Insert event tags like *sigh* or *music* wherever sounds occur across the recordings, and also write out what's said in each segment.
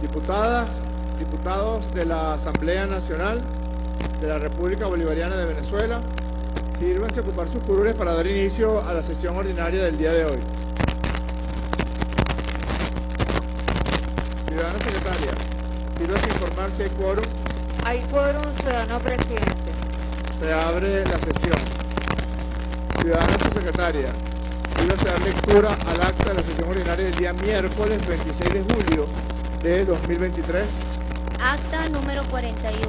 Diputadas, diputados de la Asamblea Nacional de la República Bolivariana de Venezuela, sírvanse a ocupar sus curules para dar inicio a la sesión ordinaria del día de hoy. Ciudadana Secretaria, sírvase a informar si hay quórum. Hay quórum, ciudadano presidente. Se abre la sesión. Ciudadana Secretaria, sírvase a dar lectura al acta de la sesión ordinaria del día miércoles 26 de julio de 2023. Acta número 41.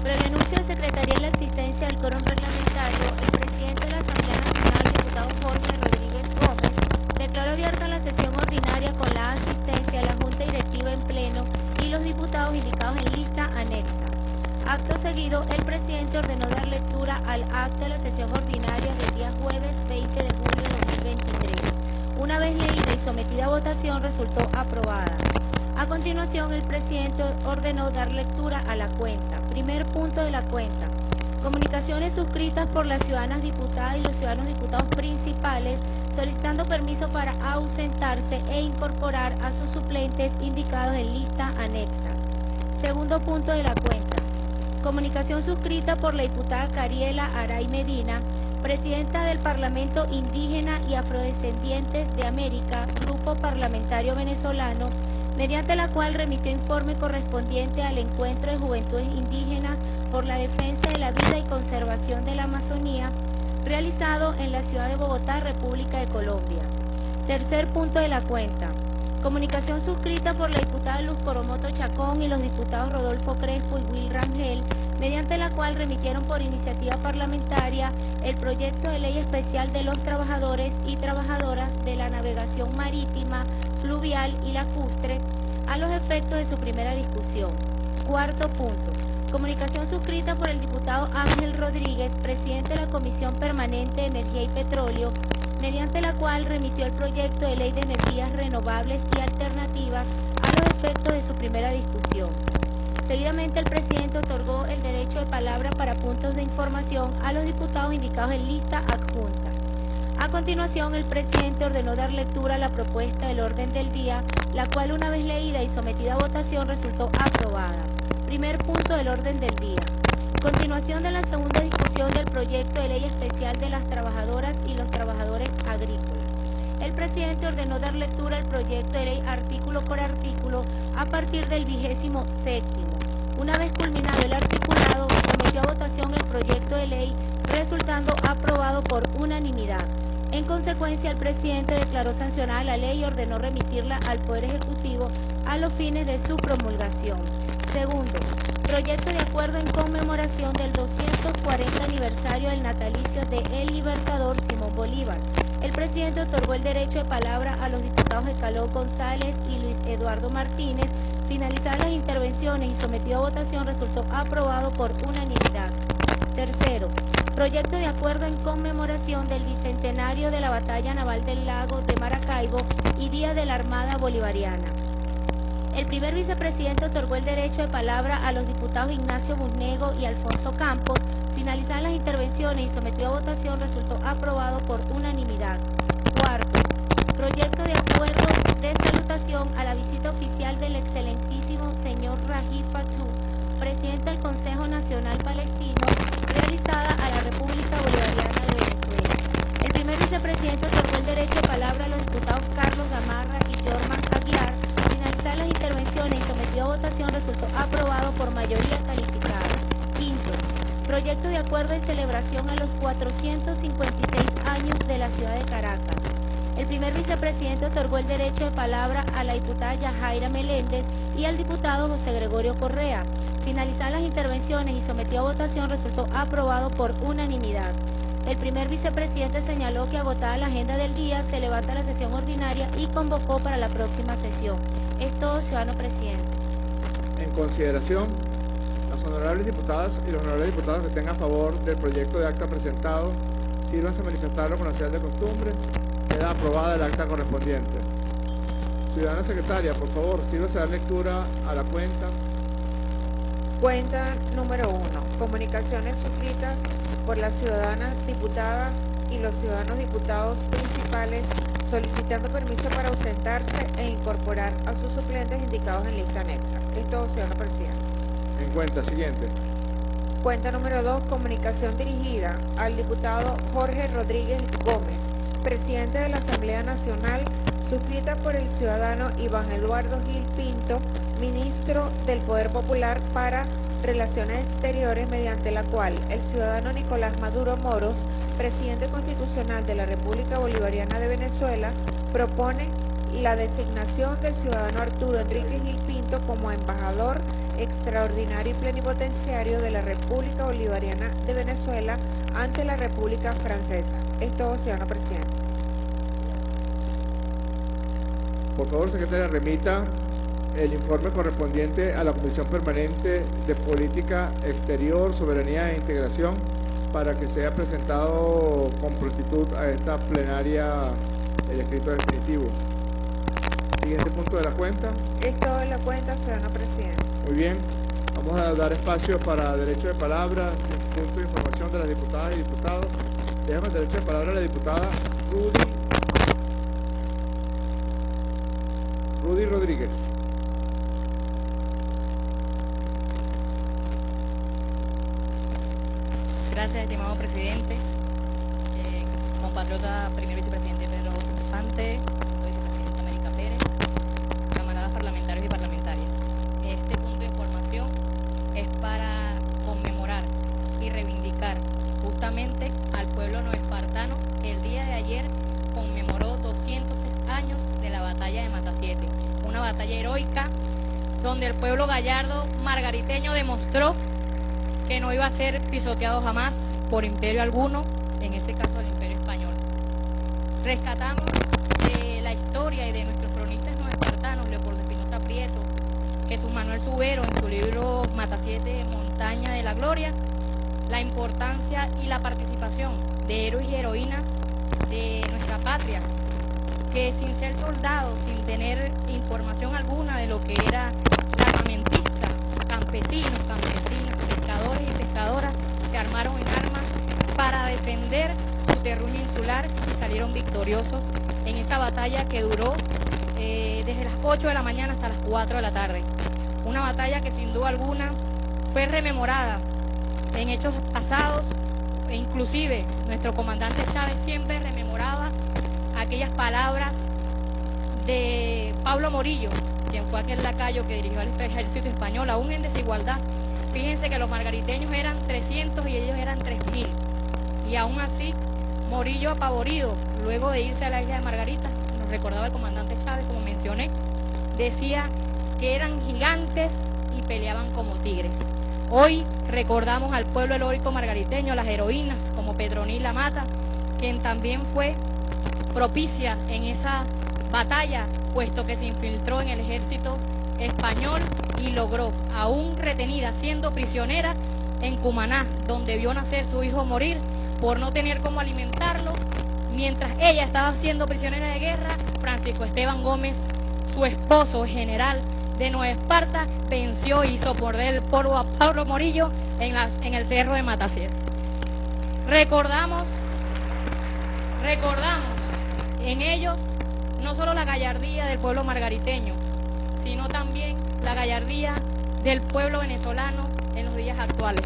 Por el anuncio de Secretaría de la existencia del quórum reglamentario, el presidente de la Asamblea Nacional, diputado Jorge Rodríguez Gómez, declaró abierta la sesión ordinaria con la asistencia de la Junta Directiva en pleno y los diputados indicados en lista anexa. Acto seguido, el presidente ordenó dar lectura al acta de la sesión ordinaria del día jueves 20 de julio de 2023. Una vez leída y sometida a votación, resultó aprobada. A continuación, el presidente ordenó dar lectura a la cuenta. Primer punto de la cuenta. Comunicaciones suscritas por las ciudadanas diputadas y los ciudadanos diputados principales solicitando permiso para ausentarse e incorporar a sus suplentes indicados en lista anexa. Segundo punto de la cuenta. Comunicación suscrita por la diputada Cariela Aray Medina, presidenta del Parlamento Indígena y Afrodescendientes de América, Grupo Parlamentario Venezolano, mediante la cual remitió informe correspondiente al Encuentro de Juventudes Indígenas por la Defensa de la Vida y Conservación de la Amazonía, realizado en la ciudad de Bogotá, República de Colombia. Tercer punto de la cuenta. Comunicación suscrita por la diputada Luz Coromoto Chacón y los diputados Rodolfo Crespo y Will Rangel, mediante la cual remitieron por iniciativa parlamentaria el proyecto de ley especial de los trabajadores y trabajadoras de la navegación marítima, fluvial y lacustre a los efectos de su primera discusión. Cuarto punto. Comunicación suscrita por el diputado Ángel Rodríguez, presidente de la Comisión Permanente de Energía y Petróleo, mediante la cual remitió el proyecto de ley de energías renovables y alternativas a los efectos de su primera discusión. Seguidamente, el presidente otorgó el derecho de palabra para puntos de información a los diputados indicados en lista adjunta. A continuación, el presidente ordenó dar lectura a la propuesta del orden del día, la cual una vez leída y sometida a votación resultó aprobada. Primer punto del orden del día. Continuación de la segunda discusión del proyecto de ley especial de las trabajadoras y los trabajadores agrícolas. El presidente ordenó dar lectura al proyecto de ley artículo por artículo a partir del vigésimo séptimo. Una vez culminado el articulado, sometió a votación el proyecto de ley, resultando aprobado por unanimidad. En consecuencia, el presidente declaró sancionada la ley y ordenó remitirla al Poder Ejecutivo a los fines de su promulgación. Segundo, proyecto de acuerdo en conmemoración del 240 aniversario del natalicio de El Libertador Simón Bolívar. El presidente otorgó el derecho de palabra a los diputados Escaló González y Luis Eduardo Martínez. Finalizadas las intervenciones y sometido a votación resultó aprobado por unanimidad. Tercero, proyecto de acuerdo en conmemoración del bicentenario de la Batalla Naval del Lago de Maracaibo y Día de la Armada Bolivariana. El primer vicepresidente otorgó el derecho de palabra a los diputados Ignacio Busnego y Alfonso Campos. Finalizadas las intervenciones y sometió a votación resultó aprobado por unanimidad. Cuarto, proyecto de acuerdo de salutación a la visita oficial del excelentísimo señor Rajiv Fatou, presidente del Consejo Nacional Palestino, realizada a la República Bolivariana de Venezuela. El primer vicepresidente otorgó el derecho de palabra a los diputados Carlos Gamarra y Jorman Aguiar. Finalizadas las intervenciones y sometido a votación resultó aprobado por mayoría calificada. Quinto, proyecto de acuerdo en celebración a los 456 años de la ciudad de Caracas. El primer vicepresidente otorgó el derecho de palabra a la diputada Yajaira Meléndez y al diputado José Gregorio Correa. Finalizadas las intervenciones y sometido a votación resultó aprobado por unanimidad. El primer vicepresidente señaló que agotada la agenda del día se levanta la sesión ordinaria y convocó para la próxima sesión. Es todo, ciudadano presidente. En consideración, las honorables diputadas y los honorables diputados que estén a favor del proyecto de acta presentado, sírvanse a manifestarlo con la señal de costumbre. Queda aprobada el acta correspondiente. Ciudadana secretaria, por favor, sírvase a dar lectura a la cuenta. Cuenta número uno. Comunicaciones suscritas por las ciudadanas diputadas y los ciudadanos diputados principales solicitando permiso para ausentarse e incorporar a sus suplentes indicados en lista anexa. Es todo, señor presidente. En cuenta, siguiente. Cuenta número 2, comunicación dirigida al diputado Jorge Rodríguez Gómez, presidente de la Asamblea Nacional, suscrita por el ciudadano Iván Eduardo Gil Pinto, ministro del Poder Popular para Relaciones Exteriores, mediante la cual el ciudadano Nicolás Maduro Moros, presidente constitucional de la República Bolivariana de Venezuela, propone la designación del ciudadano Arturo Enrique Gil Pinto como embajador extraordinario y plenipotenciario de la República Bolivariana de Venezuela ante la República Francesa. Es todo, ciudadano presidente. Por favor, secretaria, remita el informe correspondiente a la Comisión Permanente de Política Exterior, Soberanía e Integración para que sea presentado con prontitud a esta plenaria el escrito definitivo. Siguiente punto de la cuenta. Es todo de la cuenta, ciudadano presidente. Muy bien. Vamos a dar espacio para derecho de palabra, punto de información de las diputadas y diputados. Déjame el derecho de palabra a la diputada Rudy, Rudy Rodríguez. Gracias, estimado presidente. Eh, compatriota primer vicepresidente Pedro Infante, al pueblo noespartano que el día de ayer conmemoró 200 años de la batalla de Matasiete, una batalla heroica donde el pueblo gallardo margariteño demostró que no iba a ser pisoteado jamás por imperio alguno, en ese caso el imperio español. Rescatamos de la historia y de nuestros cronistas no espartanos, Leopoldo Espinosa Prieto, Jesús Manuel Subero, en su libro Matasiete, Montaña de la Gloria, la importancia y la participación de héroes y heroínas de nuestra patria, que sin ser soldados, sin tener información alguna de lo que era la armamentista, campesinos, campesinos, pescadores y pescadoras se armaron en armas para defender su terruño insular y salieron victoriosos en esa batalla que duró eh, desde las 8 de la mañana hasta las 4 de la tarde. Una batalla que sin duda alguna fue rememorada en hechos pasados e inclusive nuestro comandante Chávez siempre rememoraba aquellas palabras de Pablo Morillo, quien fue aquel lacayo que dirigió al ejército español, aún en desigualdad. Fíjense que los margariteños eran 300 y ellos eran 3000. Y aún así, Morillo apavorido, luego de irse a la isla de Margarita, nos recordaba el comandante Chávez, como mencioné, decía que eran gigantes y peleaban como tigres. Hoy recordamos al pueblo heroico margariteño, las heroínas como Pedronila Mata, quien también fue propicia en esa batalla, puesto que se infiltró en el ejército español y logró, aún retenida, siendo prisionera en Cumaná, donde vio nacer su hijo morir por no tener cómo alimentarlo. Mientras ella estaba siendo prisionera de guerra, Francisco Esteban Gómez, su esposo general de Nueva Esparta, venció y hizo perder el polvo a Pablo Morillo en, las- en el cerro de Matasier. Recordamos, recordamos en ellos no solo la gallardía del pueblo margariteño, sino también la gallardía del pueblo venezolano en los días actuales.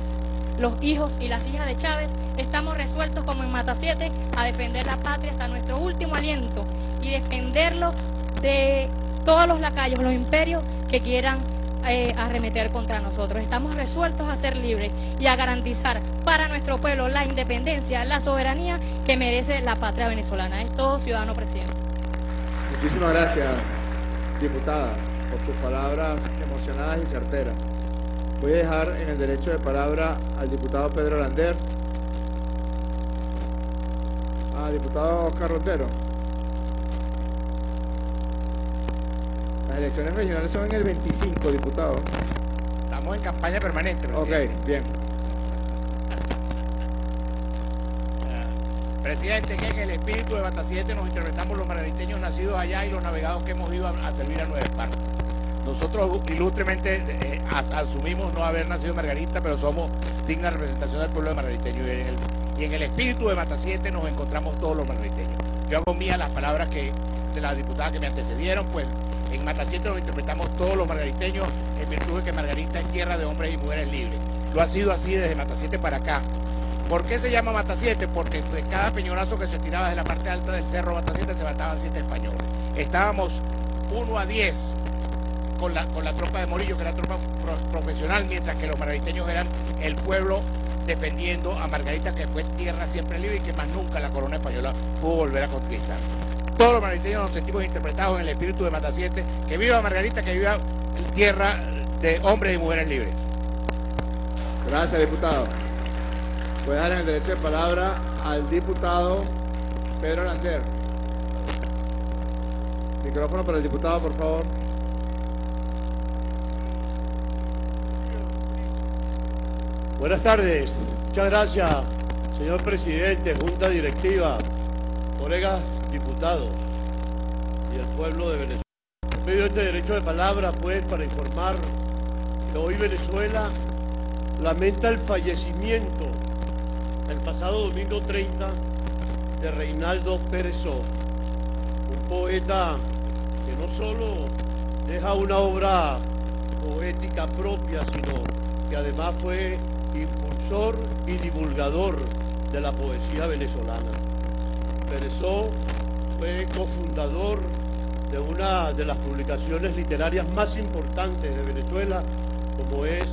Los hijos y las hijas de Chávez estamos resueltos como en Matasiete a defender la patria hasta nuestro último aliento y defenderlo de todos los lacayos, los imperios que quieran eh, arremeter contra nosotros. Estamos resueltos a ser libres y a garantizar para nuestro pueblo la independencia, la soberanía que merece la patria venezolana. Es todo, ciudadano presidente. Muchísimas gracias, diputada, por sus palabras emocionadas y certeras. Voy a dejar en el derecho de palabra al diputado Pedro Lander. Ah, diputado Oscar Rotero. Las elecciones regionales son en el 25, diputado. Estamos en campaña permanente, Ok, presidente. bien. Presidente, que en el espíritu de Batasiete nos interpretamos los margariteños nacidos allá y los navegados que hemos ido a, a servir a Nueva Esparta. Nosotros ilustremente eh, as- asumimos no haber nacido Margarita, pero somos digna representación del pueblo de margariteño. Y en el, y en el espíritu de Matasiete nos encontramos todos los margariteños. yo hago mía las palabras que de las diputadas que me antecedieron, pues en Matasiete nos interpretamos todos los margariteños en virtud de que Margarita es tierra de hombres y mujeres libres. Lo ha sido así desde Matasiete para acá. ¿Por qué se llama Matasiete? Porque de cada peñonazo que se tiraba desde la parte alta del cerro Matasiete se mataban siete españoles. Estábamos uno a diez con la, con la tropa de Morillo, que era tropa profesional, mientras que los margariteños eran el pueblo defendiendo a Margarita, que fue tierra siempre libre y que más nunca la corona española pudo volver a conquistar. Todos los margariteños nos sentimos interpretados en el espíritu de Matasiete, que viva Margarita, que viva tierra de hombres y mujeres libres. Gracias, diputado. Voy a dar el derecho de palabra al diputado Pedro Lander. Micrófono para el diputado, por favor. Buenas tardes. Muchas gracias, señor presidente, junta directiva, colegas diputados y el pueblo de Venezuela. Medio este derecho de palabra, pues, para informar que hoy Venezuela lamenta el fallecimiento el pasado domingo 30 de Reinaldo Pérezó, un poeta que no solo deja una obra poética propia, sino que además fue impulsor y divulgador de la poesía venezolana. Pérezó fue cofundador de una de las publicaciones literarias más importantes de Venezuela, como es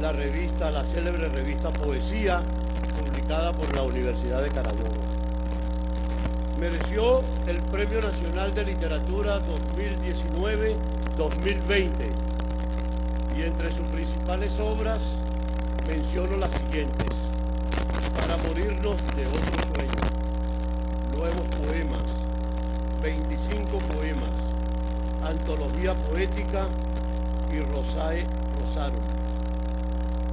la revista, la célebre revista Poesía, publicada por la Universidad de Carabobo. Mereció el Premio Nacional de Literatura 2019-2020 y entre sus principales obras menciono las siguientes. Para morirnos de otro sueño. Nuevos poemas. 25 poemas. Antología poética y Rosae Rosario.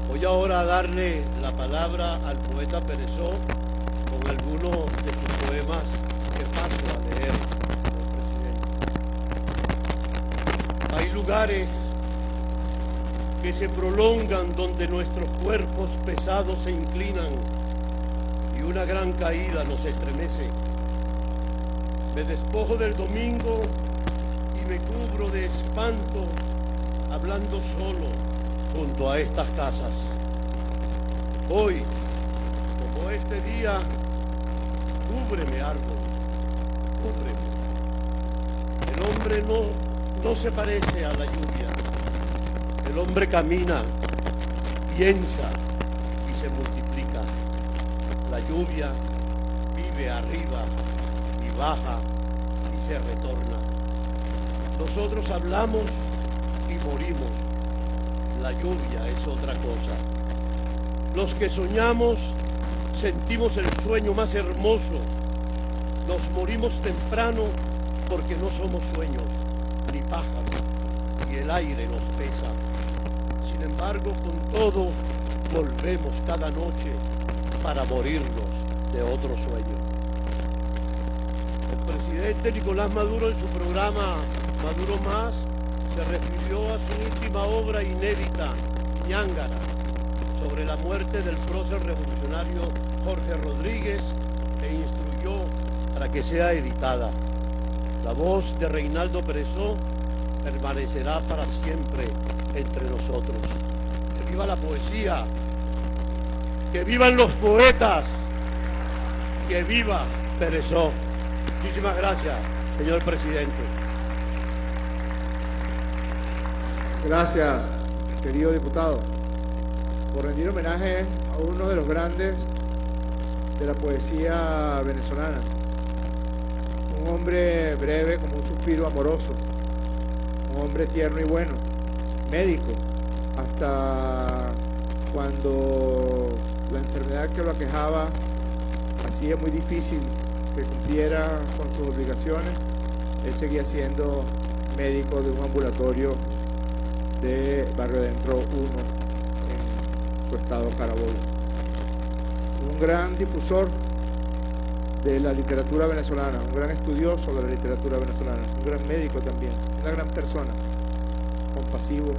Voy ahora a darle la palabra al poeta Perezó con algunos de sus poemas que paso a leer, presidente. Hay lugares que se prolongan donde nuestros cuerpos pesados se inclinan y una gran caída nos estremece. Me despojo del domingo y me cubro de espanto hablando solo junto a estas casas. Hoy, como este día, cúbreme árbol, cúbreme. El hombre no, no se parece a la lluvia. El hombre camina, piensa y se multiplica. La lluvia vive arriba baja y se retorna. Nosotros hablamos y morimos. La lluvia es otra cosa. Los que soñamos sentimos el sueño más hermoso. Nos morimos temprano porque no somos sueños ni pájaros y el aire nos pesa. Sin embargo, con todo, volvemos cada noche para morirnos de otro sueño. El presidente Nicolás Maduro en su programa Maduro Más se refirió a su última obra inédita, Ñángara, sobre la muerte del prócer revolucionario Jorge Rodríguez e instruyó para que sea editada. La voz de Reinaldo Perezó permanecerá para siempre entre nosotros. Que viva la poesía, que vivan los poetas, que viva Perezó. Muchísimas gracias, señor presidente. Gracias, querido diputado, por rendir homenaje a uno de los grandes de la poesía venezolana. Un hombre breve como un suspiro amoroso, un hombre tierno y bueno, médico, hasta cuando la enfermedad que lo aquejaba hacía muy difícil que cumpliera con sus obligaciones, él seguía siendo médico de un ambulatorio de Barrio Dentro 1 en su estado Carabobo. Un gran difusor de la literatura venezolana, un gran estudioso de la literatura venezolana, un gran médico también, una gran persona, compasivo,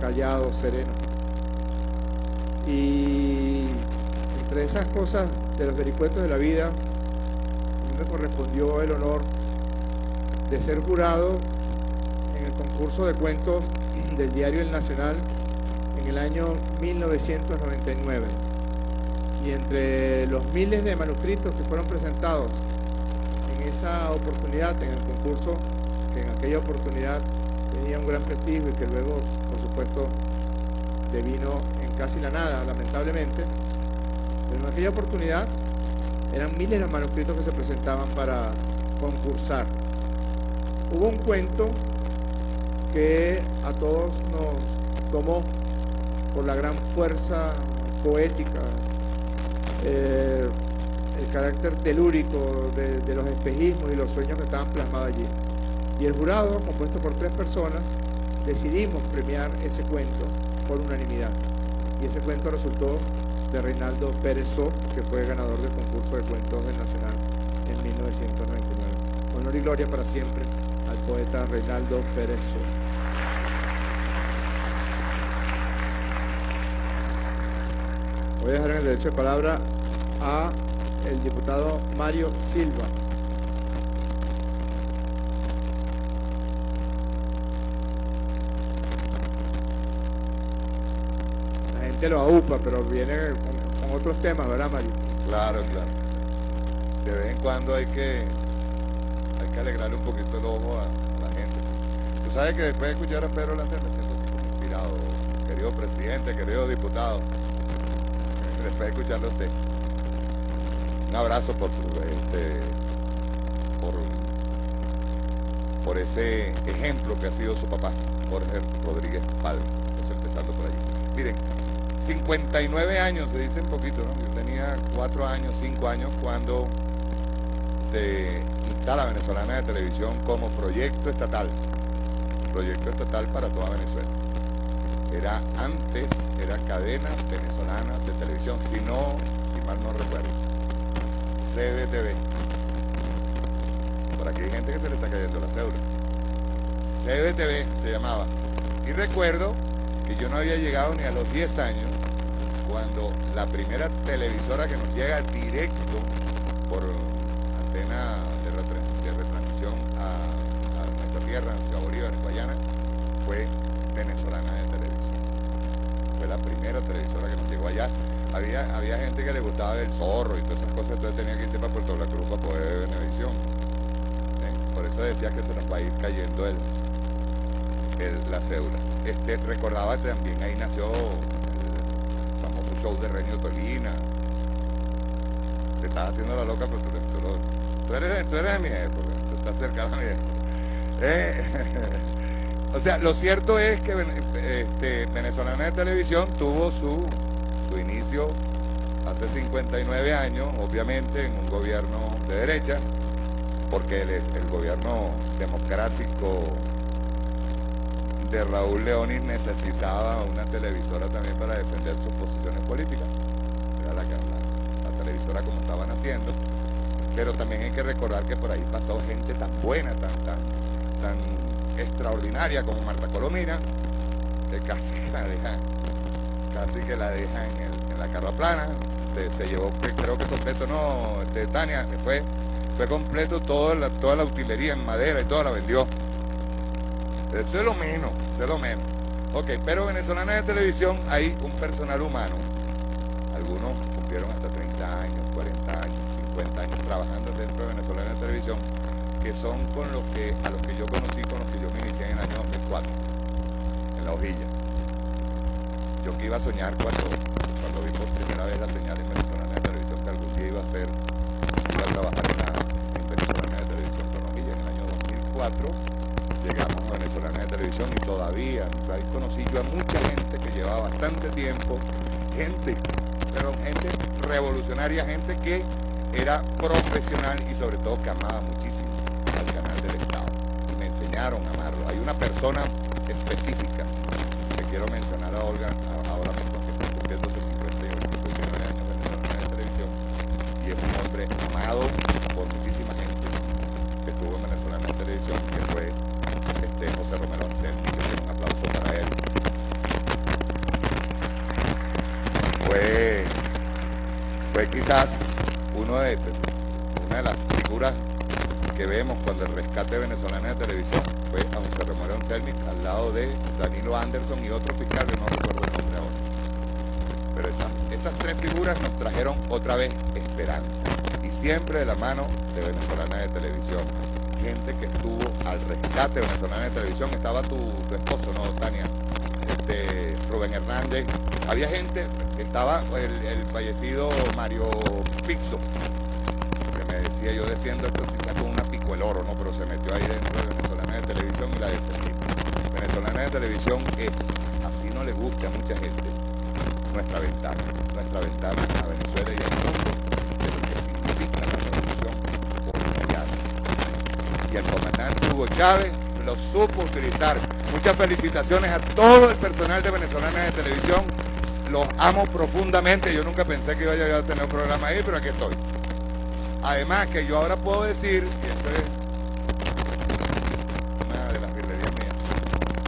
callado, sereno. Y entre esas cosas de los vericuetos de la vida, me correspondió el honor de ser jurado en el concurso de cuentos del diario El Nacional en el año 1999. Y entre los miles de manuscritos que fueron presentados en esa oportunidad, en el concurso, que en aquella oportunidad tenía un gran prestigio y que luego, por supuesto, devino en casi la nada, lamentablemente, pero en aquella oportunidad eran miles de manuscritos que se presentaban para concursar. Hubo un cuento que a todos nos tomó por la gran fuerza poética, eh, el carácter telúrico de, de los espejismos y los sueños que estaban plasmados allí. Y el jurado, compuesto por tres personas, decidimos premiar ese cuento por unanimidad. Y ese cuento resultó de Reinaldo Pérez que fue ganador del concurso de cuentos del Nacional en 1999. Honor y gloria para siempre al poeta Reinaldo Pérez. Voy a dejar en el derecho de palabra a el diputado Mario Silva. La pero viene con, otros temas, ¿verdad, Mario? Claro, claro. De vez en cuando hay que, hay que alegrarle un poquito el ojo a, la gente. Tú sabes que después de escuchar a Pedro Lantes me siento así como inspirado, querido presidente, querido diputado. Después de escucharlo a usted. Un abrazo por su, este, por, por ese ejemplo que ha sido su papá, Jorge Rodríguez Padre. Eso empezando por allí. Miren, 59 años, se dice un poquito, ¿no? Yo tenía 4 años, 5 años cuando se instala Venezolana de Televisión como proyecto estatal. Proyecto estatal para toda Venezuela. Era antes, era cadena venezolana de televisión, si no, si mal no recuerdo. CDTV. Por aquí hay gente que se le está cayendo la cédula. CDTV se llamaba. Y recuerdo yo no había llegado ni a los 10 años cuando la primera televisora que nos llega directo por antena de, retra- de retransmisión a, a nuestra tierra, a Bolívar, Guayana, fue venezolana de televisión. Fue la primera televisora que nos llegó allá. Había, había gente que le gustaba ver el zorro y todas esas cosas, entonces tenía que irse para Puerto La Cruz para poder ver Venevisión. ¿eh? Por eso decía que se nos va a ir cayendo el, el- la cédula. Este, recordaba también ahí nació el famoso show de Renio Tolina. Te estás haciendo la loca, pero tú, tú eres, tú eres de mi época, tú estás cerca de mi época. Eh, *laughs* o sea, lo cierto es que este, Venezolana de Televisión tuvo su, su inicio hace 59 años, obviamente en un gobierno de derecha, porque el gobierno democrático de Raúl Leóniz necesitaba una televisora también para defender sus posiciones políticas. Era la, la- la televisora como estaban haciendo. Pero también hay que recordar que por ahí pasó gente tan buena, tan, tan, tan extraordinaria como Marta Colomina, que casi la deja, casi que la deja en, la carga plana. Se, se llevó, creo que completo, no, de Tania, que fue, fue completo toda la, toda la utilería en madera y toda la vendió. Eso es lo menos, eso es lo menos. Ok, pero venezolana de televisión hay un personal humano. Algunos cumplieron hasta 30 años, 40 años, 50 años trabajando dentro de venezolana de televisión, que son con los que, a los que yo conocí, con los que yo me inicié en el año 2004, en la hojilla. Yo que iba a soñar cuando, cuando vi por primera vez la señal en venezolana de televisión, que algún día iba a ser, iba a trabajar en, la, en de televisión con hojilla en el año 2004 llegamos a Y todavía ahí conocí yo a mucha gente que llevaba bastante tiempo, gente, pero gente revolucionaria, gente que era profesional y sobre todo que amaba muchísimo al canal del Estado. Y me enseñaron a amarlo. Hay una persona específica que quiero mencionar a Olga rescate venezolano de televisión fue a José Romero Anselmi al lado de Danilo Anderson y otro fiscal que no recuerdo el nombre ahora. Pero esas, esas tres figuras nos trajeron otra vez esperanza y siempre de la mano de Venezolana de Televisión. Gente que estuvo al rescate de Venezolana de Televisión, estaba tu, esposo, ¿no, Tania? Este, Rubén Hernández, había gente, estaba el, el fallecido Mario Pixo, que me decía yo defiendo esto si el oro, ¿no? Pero se metió ahí dentro de Venezolana de Televisión y la defendí. Venezolana de Televisión es, así no le gusta a mucha gente, nuestra ventana, nuestra ventana a Venezuela y al mundo de lo que significa la televisión bolivariana. Y el comandante Hugo Chávez lo supo utilizar. Muchas felicitaciones a todo el personal de Venezolana de Televisión. Los amo profundamente. Yo nunca pensé que iba a llegar a tener un programa ahí, pero aquí estoy. Además que yo ahora puedo decir, y esto es una de las virlerías mías,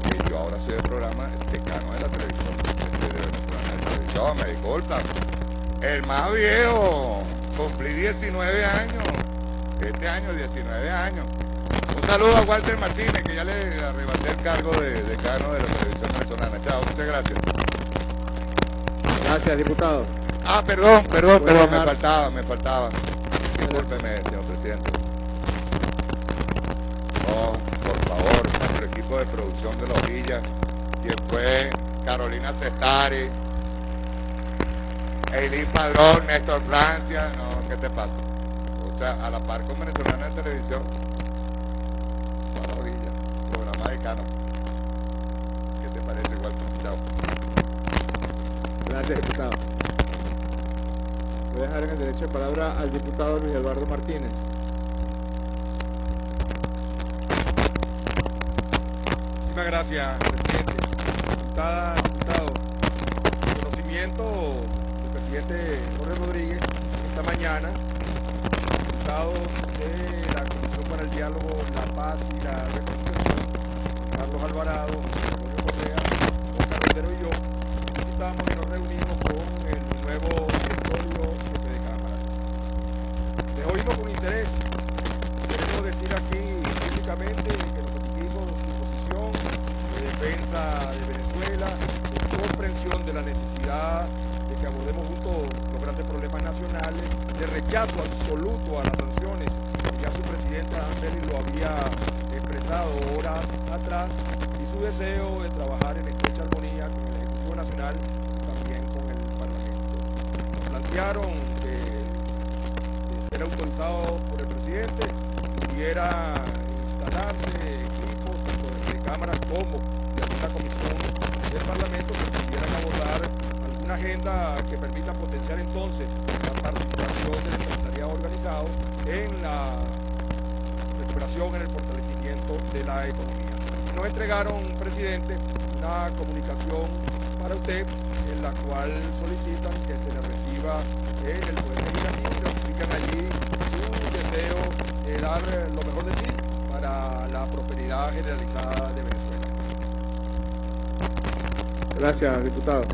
que yo ahora soy el programa decano de la televisión, de de Televisión, me disculpan. El más viejo, cumplí 19 años, este año 19 años. Un saludo a Walter Martínez, que ya le arrebaté el cargo de decano de la televisión venezolana. Chao, muchas gracias. Gracias, diputado. Ah, perdón, perdón, perdón, me faltaba, me faltaba. Discúlpeme, señor presidente. No, por favor, nuestro equipo de producción de La Orilla, quien fue Carolina Cestari, Eileen Padrón, Néstor Francia, no, ¿qué te pasa? O sea, a la par con Venezolana de Televisión, Dejar en el derecho de palabra al diputado Luis Eduardo Martínez. Muchísimas gracias, presidente. Diputada, diputado, en conocimiento del presidente Jorge Rodríguez, esta mañana, diputados de la Comisión para el Diálogo, la Paz y la Reconciliación, Carlos Alvarado, Antonio Correa, Oscar Rondero y yo, de rechazo absoluto a las sanciones, que ya su presidenta Anseli lo había expresado horas atrás, y su deseo de trabajar en estrecha armonía con el Ejecutivo Nacional y también con el Parlamento. Plantearon que de ser autorizado por el presidente, pudiera instalarse equipos tanto de cámaras como de alguna comisión del Parlamento que pudieran abordar alguna agenda que permita potenciar entonces la participación del empresariado organizado en la recuperación, en el fortalecimiento de la economía. Nos entregaron, presidente, una comunicación para usted en la cual solicitan que se le reciba en el Poder Legislativo y ratifican allí su deseo de dar lo mejor de sí para la prosperidad generalizada de Venezuela. Gracias, diputado.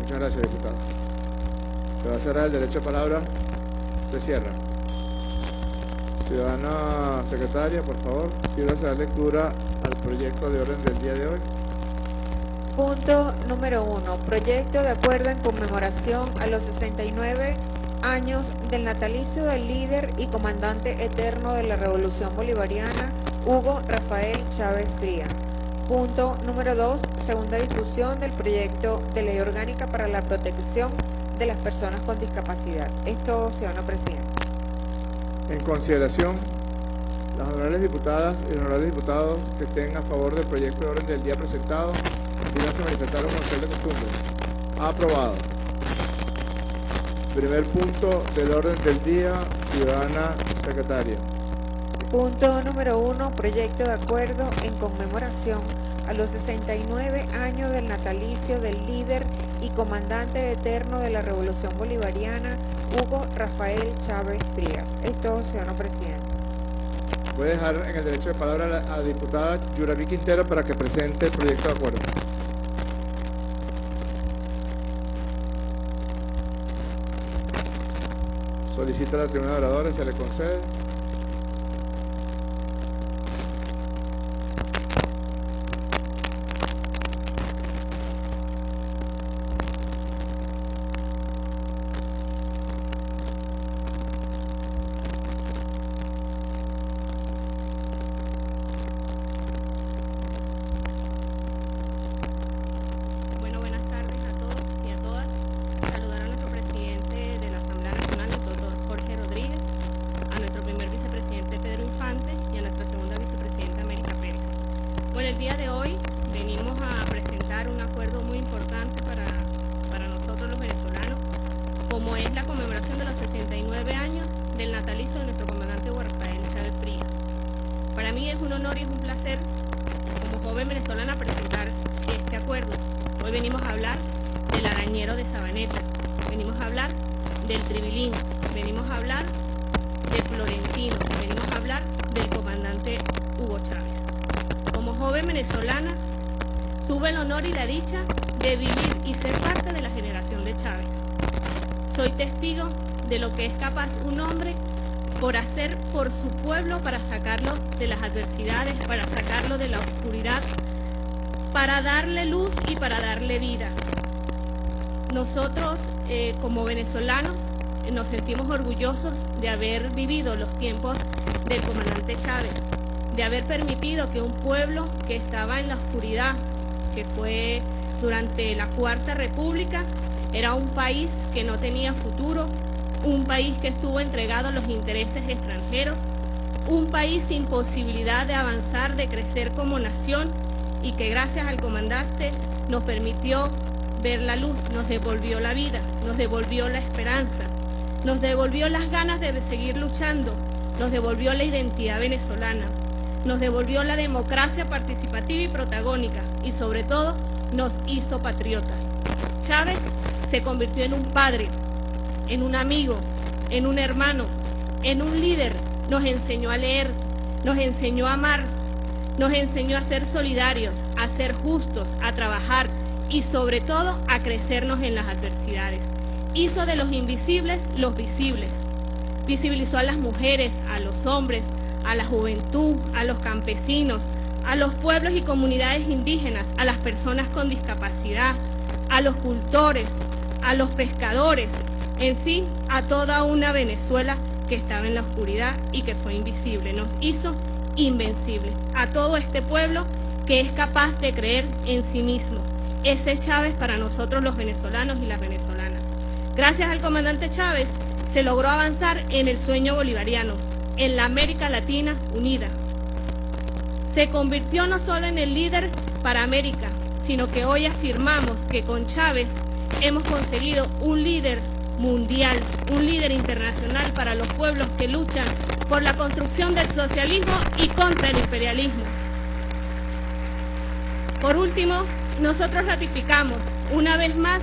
Muchas gracias, diputado. Se va a cerrar el derecho de palabra. Se cierra. Ciudadana secretaria, por favor, quiero dar lectura al proyecto de orden del día de hoy. Punto número uno. Proyecto de acuerdo en conmemoración a los 69 años del natalicio del líder y comandante eterno de la Revolución Bolivariana, Hugo Rafael Chávez Fría. Punto número dos. Segunda discusión del proyecto de ley orgánica para la protección de las personas con discapacidad. Esto, ciudadano presidente. En consideración, las honorables diputadas y los honorables diputados que estén a favor del proyecto de orden del día presentado, díganse manifestaron con ser de costumbre. Aprobado. Primer punto del orden del día, ciudadana secretaria. Punto número uno, proyecto de acuerdo en conmemoración a los 69 años del natalicio del líder y comandante eterno de la Revolución Bolivariana, Hugo Rafael Chávez Frías. Es todo, ciudadano presidente. Voy a dejar en el derecho de palabra a la, diputada Yurabi Quintero para que presente el proyecto de acuerdo. Solicita la tribuna de oradores, se le concede. Mí es un honor y es un placer como joven venezolana presentar este acuerdo. Hoy venimos a hablar del arañero de Sabaneta, venimos a hablar del Tribilín, venimos a hablar de Florentino, venimos a hablar del comandante Hugo Chávez. Como joven venezolana, tuve el honor y la dicha de vivir y ser parte de la generación de Chávez. Soy testigo de lo que es capaz un hombre por hacer por su pueblo para sacarlo de las adversidades, para sacarlo de la oscuridad, para darle luz y para darle vida. Nosotros eh, como venezolanos eh, nos sentimos orgullosos de haber vivido los tiempos del comandante Chávez, de haber permitido que un pueblo que estaba en la oscuridad, que fue durante la Cuarta República, era un país que no tenía futuro, un país que estuvo entregado a los intereses extranjeros, un país sin posibilidad de avanzar, de crecer como nación y que gracias al comandante nos permitió ver la luz, nos devolvió la vida, nos devolvió la esperanza, nos devolvió las ganas de seguir luchando, nos devolvió la identidad venezolana, nos devolvió la democracia participativa y protagónica y sobre todo nos hizo patriotas. Chávez se convirtió en un padre, en un amigo, en un hermano, en un líder. Nos enseñó a leer, nos enseñó a amar, nos enseñó a ser solidarios, a ser justos, a trabajar y sobre todo a crecernos en las adversidades. Hizo de los invisibles los visibles. Visibilizó a las mujeres, a los hombres, a la juventud, a los campesinos, a los pueblos y comunidades indígenas, a las personas con discapacidad, a los cultores, a los pescadores, en sí a toda una Venezuela que estaba en la oscuridad y que fue invisible. Nos hizo invencibles a todo este pueblo que es capaz de creer en sí mismo. Ese es Chávez para nosotros los venezolanos y las venezolanas. Gracias al comandante Chávez se logró avanzar en el sueño bolivariano, en la América Latina unida. Se convirtió no solo en el líder para América, sino que hoy afirmamos que con Chávez hemos conseguido un líder mundial, un líder internacional para los pueblos que luchan por la construcción del socialismo y contra el imperialismo. Por último, nosotros ratificamos una vez más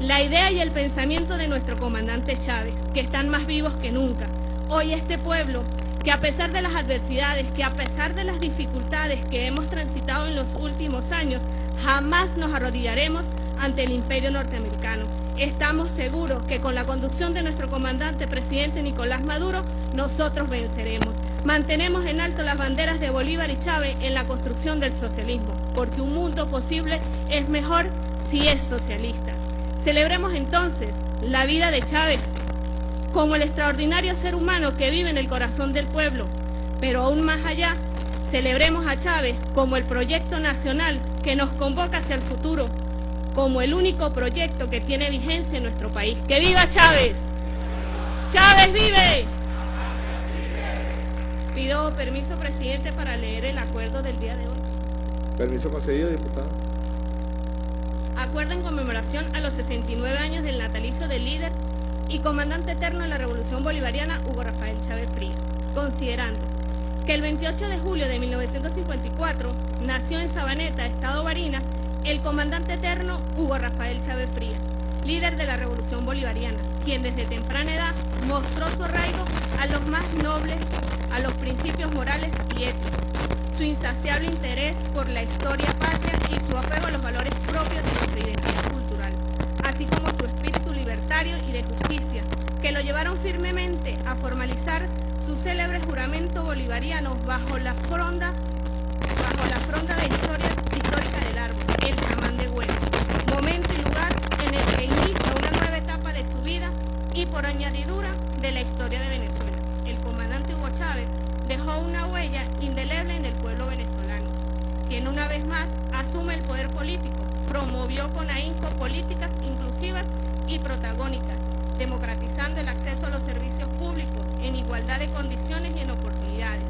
la idea y el pensamiento de nuestro comandante Chávez, que están más vivos que nunca. Hoy este pueblo, que a pesar de las adversidades, que a pesar de las dificultades que hemos transitado en los últimos años, jamás nos arrodillaremos ante el imperio norteamericano. Estamos seguros que con la conducción de nuestro comandante presidente Nicolás Maduro, nosotros venceremos. Mantenemos en alto las banderas de Bolívar y Chávez en la construcción del socialismo, porque un mundo posible es mejor si es socialista. Celebremos entonces la vida de Chávez como el extraordinario ser humano que vive en el corazón del pueblo, pero aún más allá, celebremos a Chávez como el proyecto nacional que nos convoca hacia el futuro, como el único proyecto que tiene vigencia en nuestro país. ¡Que viva Chávez! ¡Chávez vive! Pido permiso, presidente, para leer el acuerdo del día de hoy. Permiso concedido, diputado. Acuerdo en conmemoración a los 69 años del natalicio del líder y comandante eterno de la Revolución Bolivariana, Hugo Rafael Chávez Frías, considerando que el 28 de julio de 1954 nació en Sabaneta, Estado Barinas, el comandante eterno Hugo Rafael Chávez Frías, líder de la Revolución Bolivariana, quien desde temprana edad mostró su arraigo a los más nobles, a los principios morales y éticos, su insaciable interés por la historia patria y su apego a los valores propios de nuestra identidad cultural, así como su espíritu libertario y de justicia, que lo llevaron firmemente a formalizar su célebre juramento bolivariano bajo la fronda, bajo la fronda de historia el chamán de Güell, momento y lugar en el que inicia una nueva etapa de su vida y por añadidura de la historia de Venezuela. El comandante Hugo Chávez dejó una huella indeleble en el pueblo venezolano, quien una vez más asume el poder político, promovió con ahínco políticas inclusivas y protagónicas, democratizando el acceso a los servicios públicos en igualdad de condiciones y en oportunidades.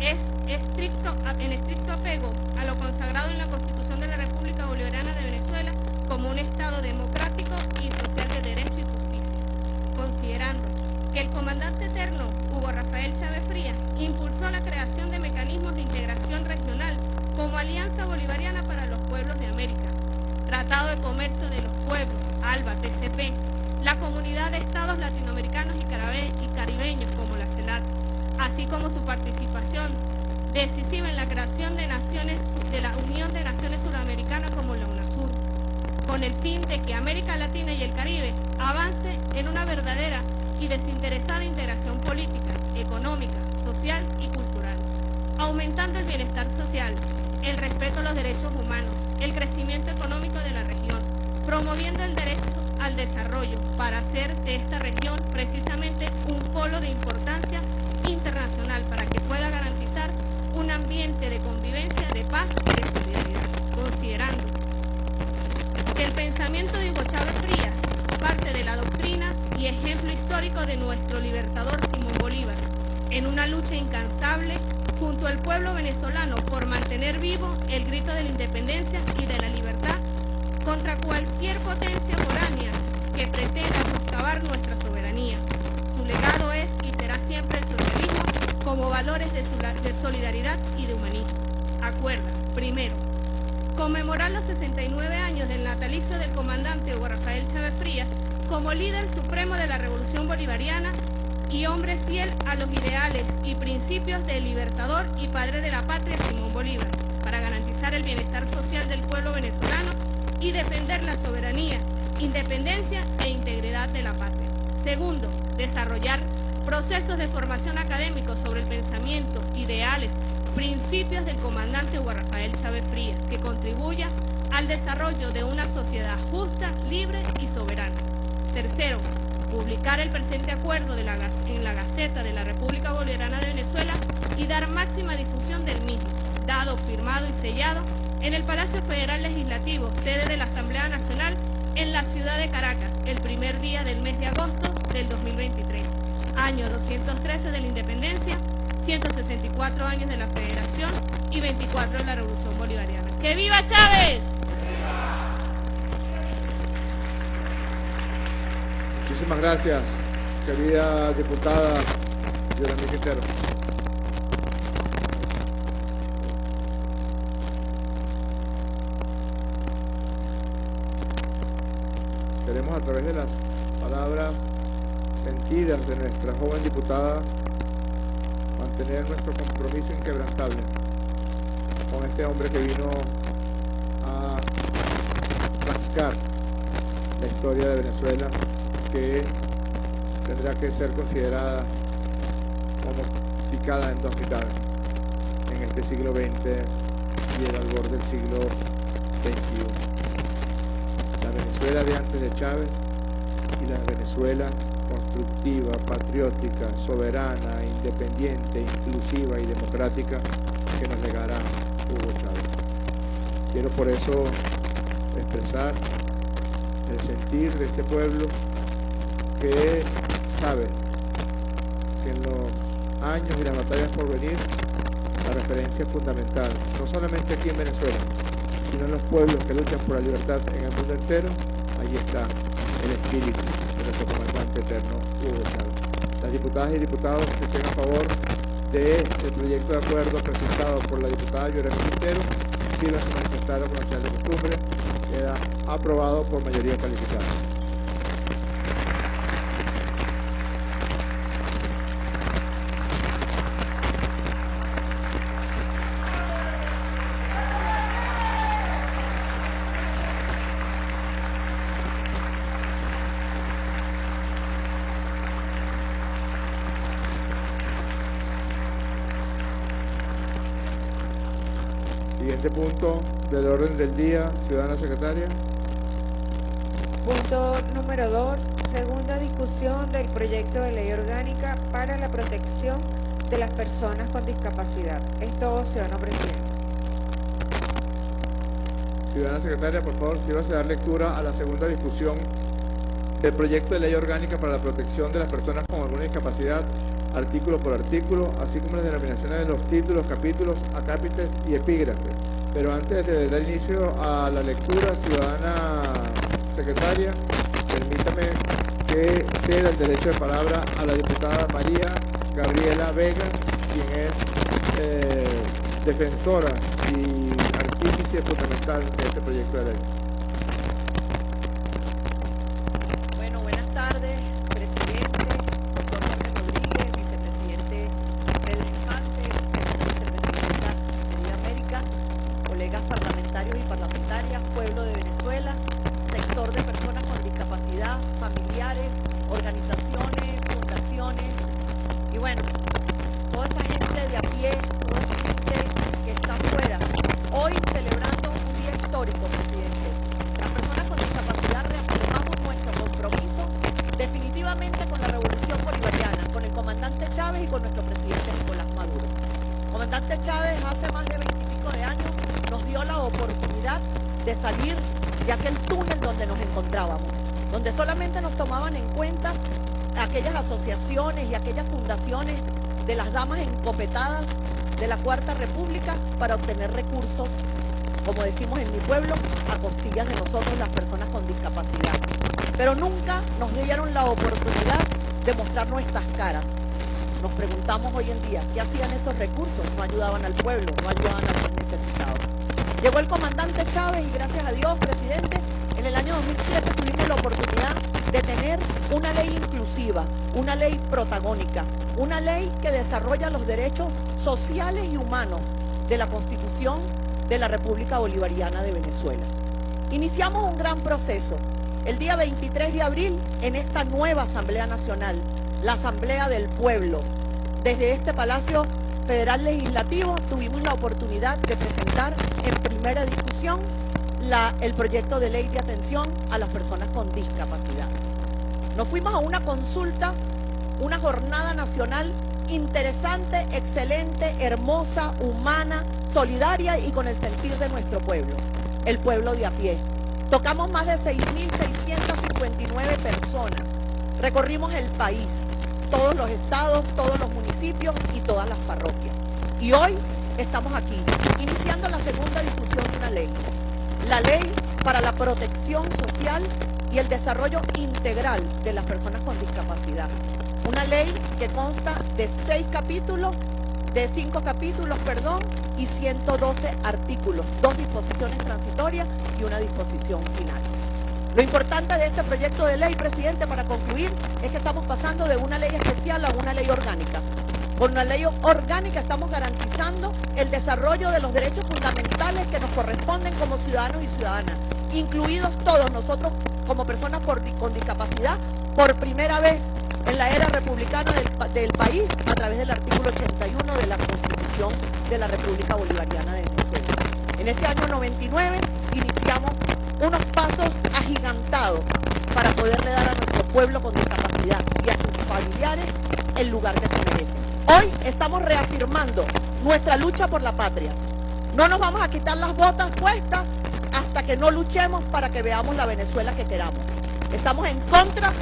Es estricto, en estricto apego a lo consagrado en la Constitución de la República Bolivariana de Venezuela como un Estado democrático y social de derecho y justicia, considerando que el comandante eterno Hugo Rafael Chávez Frías impulsó la creación de mecanismos de integración regional como Alianza Bolivariana para los Pueblos de América, Tratado de Comercio de los Pueblos, ALBA, TCP, la Comunidad de Estados Latinoamericanos y, y Caribeños como la CELAT, así como su participación decisiva en la creación de, naciones, de la Unión de Naciones Suramericanas como la UNASUR, con el fin de que América Latina y el Caribe avance en una verdadera y desinteresada integración política, económica, social y cultural, aumentando el bienestar social, el respeto a los derechos humanos, el crecimiento económico de la región, promoviendo el derecho al desarrollo para hacer de esta región precisamente un polo de importancia internacional para que pueda garantizar un ambiente de convivencia, de paz y de solidaridad, considerando que el pensamiento de Hugo Chávez Frías parte de la doctrina y ejemplo histórico de nuestro libertador Simón Bolívar, en una lucha incansable junto al pueblo venezolano por mantener vivo el grito de la independencia y de la libertad contra cualquier potencia foránea que pretenda socavar nuestra soberanía. Su legado es como valores de, solidaridad y de humanismo. Acuerda, primero, conmemorar los 69 años del natalicio del comandante Hugo Rafael Chávez Frías como líder supremo de la Revolución Bolivariana y hombre fiel a los ideales y principios del libertador y padre de la patria Simón Bolívar, para garantizar el bienestar social del pueblo venezolano y defender la soberanía, independencia e integridad de la patria. Segundo, desarrollar procesos de formación académico sobre el pensamiento, ideales, principios del comandante Hugo Rafael Chávez Frías, que contribuya al desarrollo de una sociedad justa, libre y soberana. Tercero, publicar el presente acuerdo en la Gaceta de la República Bolivariana de Venezuela y dar máxima difusión del mismo, dado, firmado y sellado en el Palacio Federal Legislativo, sede de la Asamblea Nacional, en la ciudad de Caracas, el primer día del mes de agosto del 2023, año 213 de la Independencia, 164 años de la Federación y 24 de la Revolución Bolivariana. ¡Que viva Chávez! Muchísimas gracias, querida diputada Yolanda Quintero. Queremos a través de las palabras sentidas de nuestra joven diputada mantener nuestro compromiso inquebrantable con este hombre que vino a rascar la historia de Venezuela que tendrá que ser considerada como picada en dos mitades en este siglo XX y el albor del siglo XXI. La Venezuela de antes de Chávez y la Venezuela constructiva, patriótica, soberana, independiente, inclusiva y democrática que nos legará Hugo Chávez. Quiero por eso expresar el sentir de este pueblo que sabe que en los años y las batallas por venir la referencia es fundamental, no solamente aquí en Venezuela, sino en los pueblos que luchan por la libertad en el mundo entero, ahí está el espíritu comandante eterno Hugo. Las diputadas y diputados que estén a favor del proyecto de acuerdo presentado por la diputada Llorena Quintero, si se manifestaron con la de costumbre, queda aprobado por mayoría calificada. Día, ciudadana secretaria. Punto número 2. Segunda discusión del proyecto de ley orgánica para la protección de las personas con discapacidad. Es todo, ciudadano presidente. Ciudadana secretaria, por favor, quiero dar lectura a la segunda discusión del proyecto de ley orgánica para la protección de las personas con alguna discapacidad, artículo por artículo, así como las denominaciones de los títulos, capítulos, acápites y epígrafes. Pero antes de dar inicio a la lectura, ciudadana secretaria, permítame que ceda el derecho de palabra a la diputada María Gabriela Vega, quien es eh, defensora y artífice fundamental de este proyecto de ley. Familiares, organizaciones, fundaciones, y bueno, toda esa gente de a pie, toda esa gente que está afuera, hoy celebrando un día histórico, presidente. Las personas con discapacidad reafirmamos nuestro compromiso definitivamente con la revolución bolivariana, con el comandante Chávez y con nuestro presidente Nicolás Maduro. Comandante Chávez hace más de veintipico de años nos dio la oportunidad de salir de aquel túnel donde nos encontrábamos, donde solamente nos tomaban en cuenta aquellas asociaciones y aquellas fundaciones de las damas encopetadas de la Cuarta República para obtener recursos, como decimos en mi pueblo, a costillas de nosotros las personas con discapacidad. Pero nunca nos dieron la oportunidad de mostrar nuestras caras. Nos preguntamos hoy en día, ¿qué hacían esos recursos? No ayudaban al pueblo, no ayudaban a los necesitados. Llegó el comandante Chávez y gracias a Dios, presidente, año 2007 tuvimos la oportunidad de tener una ley inclusiva, una ley protagónica, una ley que desarrolla los derechos sociales y humanos de la Constitución de la República Bolivariana de Venezuela. Iniciamos un gran proceso. El día 23 de abril, en esta nueva Asamblea Nacional, la Asamblea del Pueblo, desde este Palacio Federal Legislativo tuvimos la oportunidad de presentar en primera discusión la, el proyecto de ley de atención a las personas con discapacidad. Nos fuimos a una consulta, una jornada nacional interesante, excelente, hermosa, humana, solidaria y con el sentir de nuestro pueblo, el pueblo de a pie. Tocamos más de 6.659 personas. Recorrimos el país, todos los estados, todos los municipios y todas las parroquias. Y hoy estamos aquí, iniciando la segunda discusión de una ley. La ley para la protección social y el desarrollo integral de las personas con discapacidad. Una ley que consta de seis capítulos, de cinco capítulos, perdón, y 112 artículos, dos disposiciones transitorias y una disposición final. Lo importante de este proyecto de ley, presidente, para concluir, es que estamos pasando de una ley especial a una ley orgánica. Con una ley orgánica estamos garantizando el desarrollo de los derechos fundamentales que nos corresponden como ciudadanos y ciudadanas, incluidos todos nosotros como personas con discapacidad, por primera vez en la era republicana del, del, país a través del artículo 81 de la Constitución de la República Bolivariana de Venezuela. En este año 99 iniciamos unos pasos agigantados para poderle dar a nuestro pueblo con discapacidad y a sus familiares el lugar que se merecen. Hoy estamos reafirmando nuestra lucha por la patria. No nos vamos a quitar las botas puestas hasta que no luchemos para que veamos la Venezuela que queramos. Estamos en contra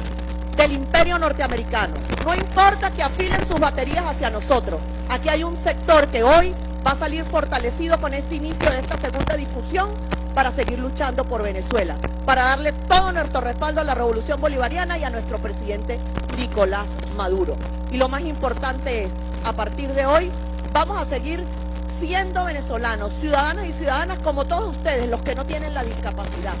del imperio norteamericano. No importa que afilen sus baterías hacia nosotros. Aquí hay un sector que hoy va a salir fortalecido con este inicio de esta segunda discusión para seguir luchando por Venezuela, para darle todo nuestro respaldo a la revolución bolivariana y a nuestro presidente Nicolás Maduro. Y lo más importante es, a partir de hoy, vamos a seguir siendo venezolanos, ciudadanos y ciudadanas como todos ustedes, los que no tienen la discapacidad.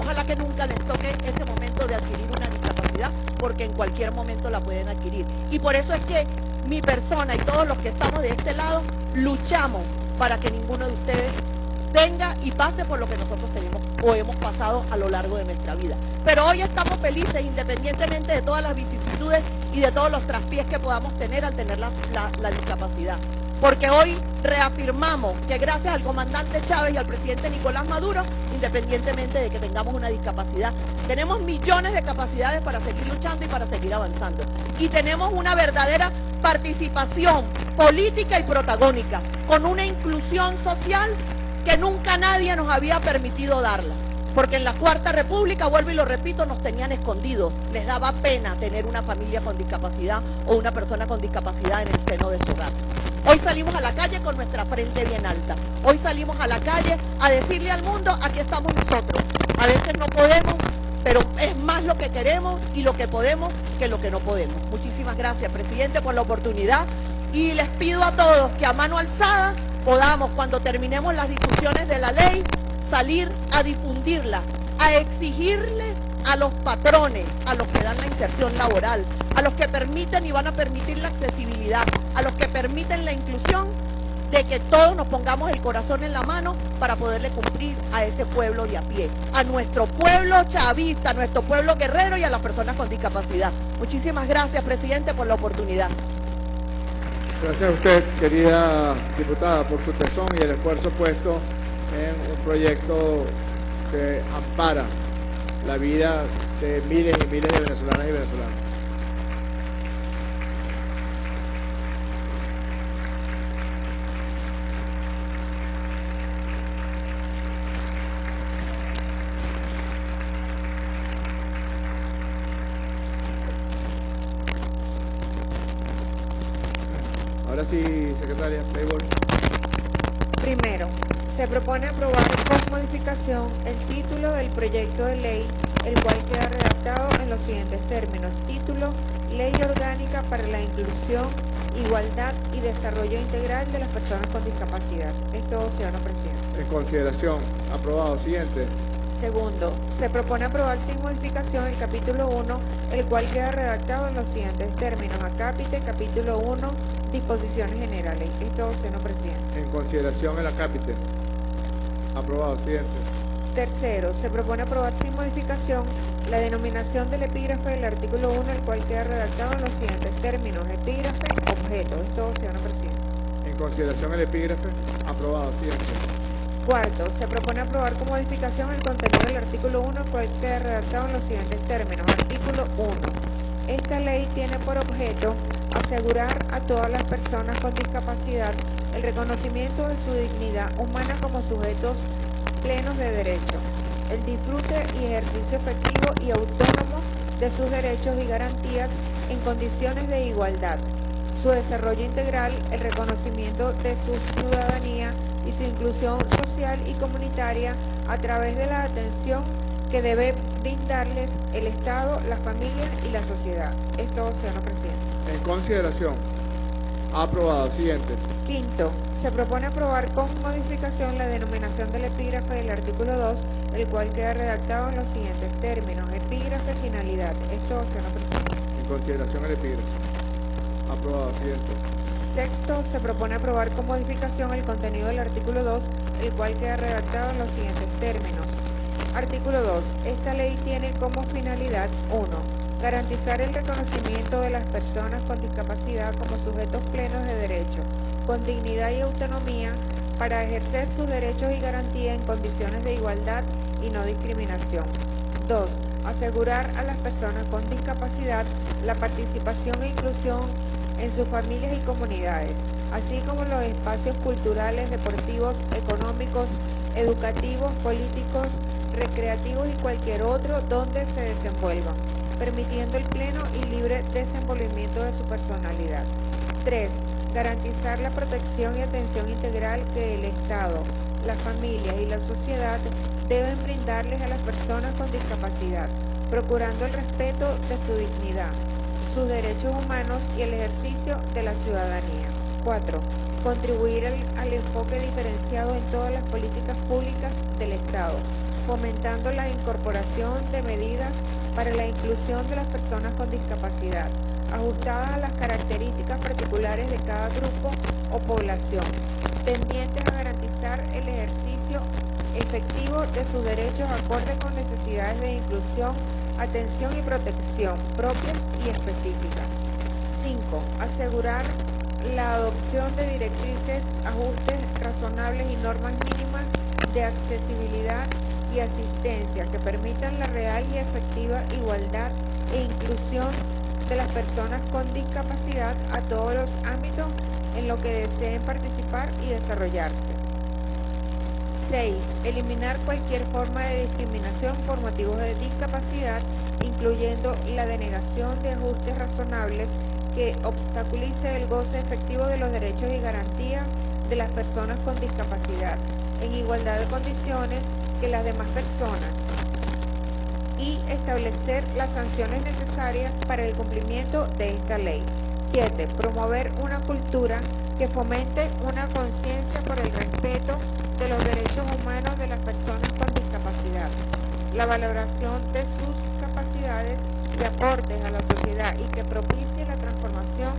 Ojalá que nunca les toque ese momento de adquirir una discapacidad, porque en cualquier momento la pueden adquirir. Y por eso es que mi persona y todos los que estamos de este lado luchamos para que ninguno de ustedes tenga y pase por lo que nosotros tenemos o hemos pasado a lo largo de nuestra vida. Pero hoy estamos felices independientemente de todas las vicisitudes y de todos los traspiés que podamos tener al tener la, la- la discapacidad. Porque hoy reafirmamos que gracias al comandante Chávez y al presidente Nicolás Maduro, independientemente de que tengamos una discapacidad, tenemos millones de capacidades para seguir luchando y para seguir avanzando. Y tenemos una verdadera participación política y protagónica, con una inclusión social que nunca nadie nos había permitido darla. Porque en la Cuarta República, vuelvo y lo repito, nos tenían escondidos. Les daba pena tener una familia con discapacidad o una persona con discapacidad en el seno de su hogar. Hoy salimos a la calle con nuestra frente bien alta. Hoy salimos a la calle a decirle al mundo, aquí estamos nosotros. A veces no podemos, pero es más lo que queremos y lo que podemos que lo que no podemos. Muchísimas gracias, presidente, por la oportunidad. Y les pido a todos que a mano alzada podamos, cuando terminemos las discusiones de la ley, salir a difundirla, a exigirles a los patrones, a los que dan la inserción laboral, a los que permiten y van a permitir la accesibilidad, a los que permiten la inclusión, de que todos nos pongamos el corazón en la mano para poderle cumplir a ese pueblo de a pie, a nuestro pueblo chavista, a nuestro pueblo guerrero y a las personas con discapacidad. Muchísimas gracias, presidente, por la oportunidad. Gracias a usted, querida diputada, por su tesón y el esfuerzo puesto en un proyecto que ampara la vida de miles y miles de venezolanas y venezolanos. Sí, secretaria. Primero, se propone aprobar con modificación el título del proyecto de ley, el cual queda redactado en los siguientes términos. Título, Ley Orgánica para la Inclusión, Igualdad y Desarrollo Integral de las Personas con Discapacidad. Es todo, ciudadano presidente. En consideración, aprobado. Siguiente. Segundo, se propone aprobar sin modificación el capítulo 1, el cual queda redactado en los siguientes términos. Acápite, capítulo 1, disposiciones generales. Es todo, ciudadano presidente. En consideración el acápite. Aprobado. Siguiente. Tercero, se propone aprobar sin modificación la denominación del epígrafe del artículo 1, el cual queda redactado en los siguientes términos. Epígrafe, objeto. Es todo, ciudadano presidente. En consideración el epígrafe. Aprobado. Siguiente. Cuarto, se propone aprobar con modificación el contenido del artículo 1, el cual queda redactado en los siguientes términos. Artículo 1. Esta ley tiene por objeto asegurar a todas las personas con discapacidad el reconocimiento de su dignidad humana como sujetos plenos de derecho, el disfrute y ejercicio efectivo y autónomo de sus derechos y garantías en condiciones de igualdad, su desarrollo integral, el reconocimiento de su ciudadanía y su inclusión social y comunitaria a través de la atención que debe brindarles el Estado, la familia y la sociedad. Es todo, señor presidente. En consideración. Aprobado. Siguiente. Quinto, se propone aprobar con modificación la denominación del epígrafe del artículo 2, el cual queda redactado en los siguientes términos. Epígrafe, finalidad. Es todo, señor presidente. En consideración el epígrafe. Aprobado. Siguiente. Sexto, se propone aprobar con modificación el contenido del artículo 2, el cual queda redactado en los siguientes términos. Artículo 2. Esta ley tiene como finalidad 1. Garantizar el reconocimiento de las personas con discapacidad como sujetos plenos de derecho, con dignidad y autonomía, para ejercer sus derechos y garantías en condiciones de igualdad y no discriminación. 2. Asegurar a las personas con discapacidad la participación e inclusión en sus familias y comunidades, así como los espacios culturales, deportivos, económicos, educativos, políticos, recreativos y cualquier otro donde se desenvuelvan. permitiendo el pleno y libre desenvolvimiento de su personalidad. 3. Garantizar la protección y atención integral que el Estado, la familia y la sociedad deben brindarles a las personas con discapacidad, procurando el respeto de su dignidad, sus derechos humanos y el ejercicio de la ciudadanía. 4. Contribuir al, al enfoque diferenciado en todas las políticas públicas del Estado, fomentando la incorporación de medidas para la inclusión de las personas con discapacidad, ajustadas a las características particulares de cada grupo o población, tendientes a garantizar el ejercicio efectivo de sus derechos acorde con necesidades de inclusión, atención y protección propias y específicas. 5. Asegurar la adopción de directrices, ajustes razonables y normas mínimas de accesibilidad y asistencia que permitan la real y efectiva igualdad e inclusión de las personas con discapacidad a todos los ámbitos en lo que deseen participar y desarrollarse. 6. Eliminar cualquier forma de discriminación por motivos de discapacidad, incluyendo la denegación de ajustes razonables que obstaculice el goce efectivo de los derechos y garantías de las personas con discapacidad, en igualdad de condiciones que las demás personas, y establecer las sanciones necesarias para el cumplimiento de esta ley. 7. Promover una cultura que fomente una conciencia por el respeto de los derechos humanos de las personas con discapacidad, la valoración de sus capacidades y aportes a la sociedad y que propicie la transformación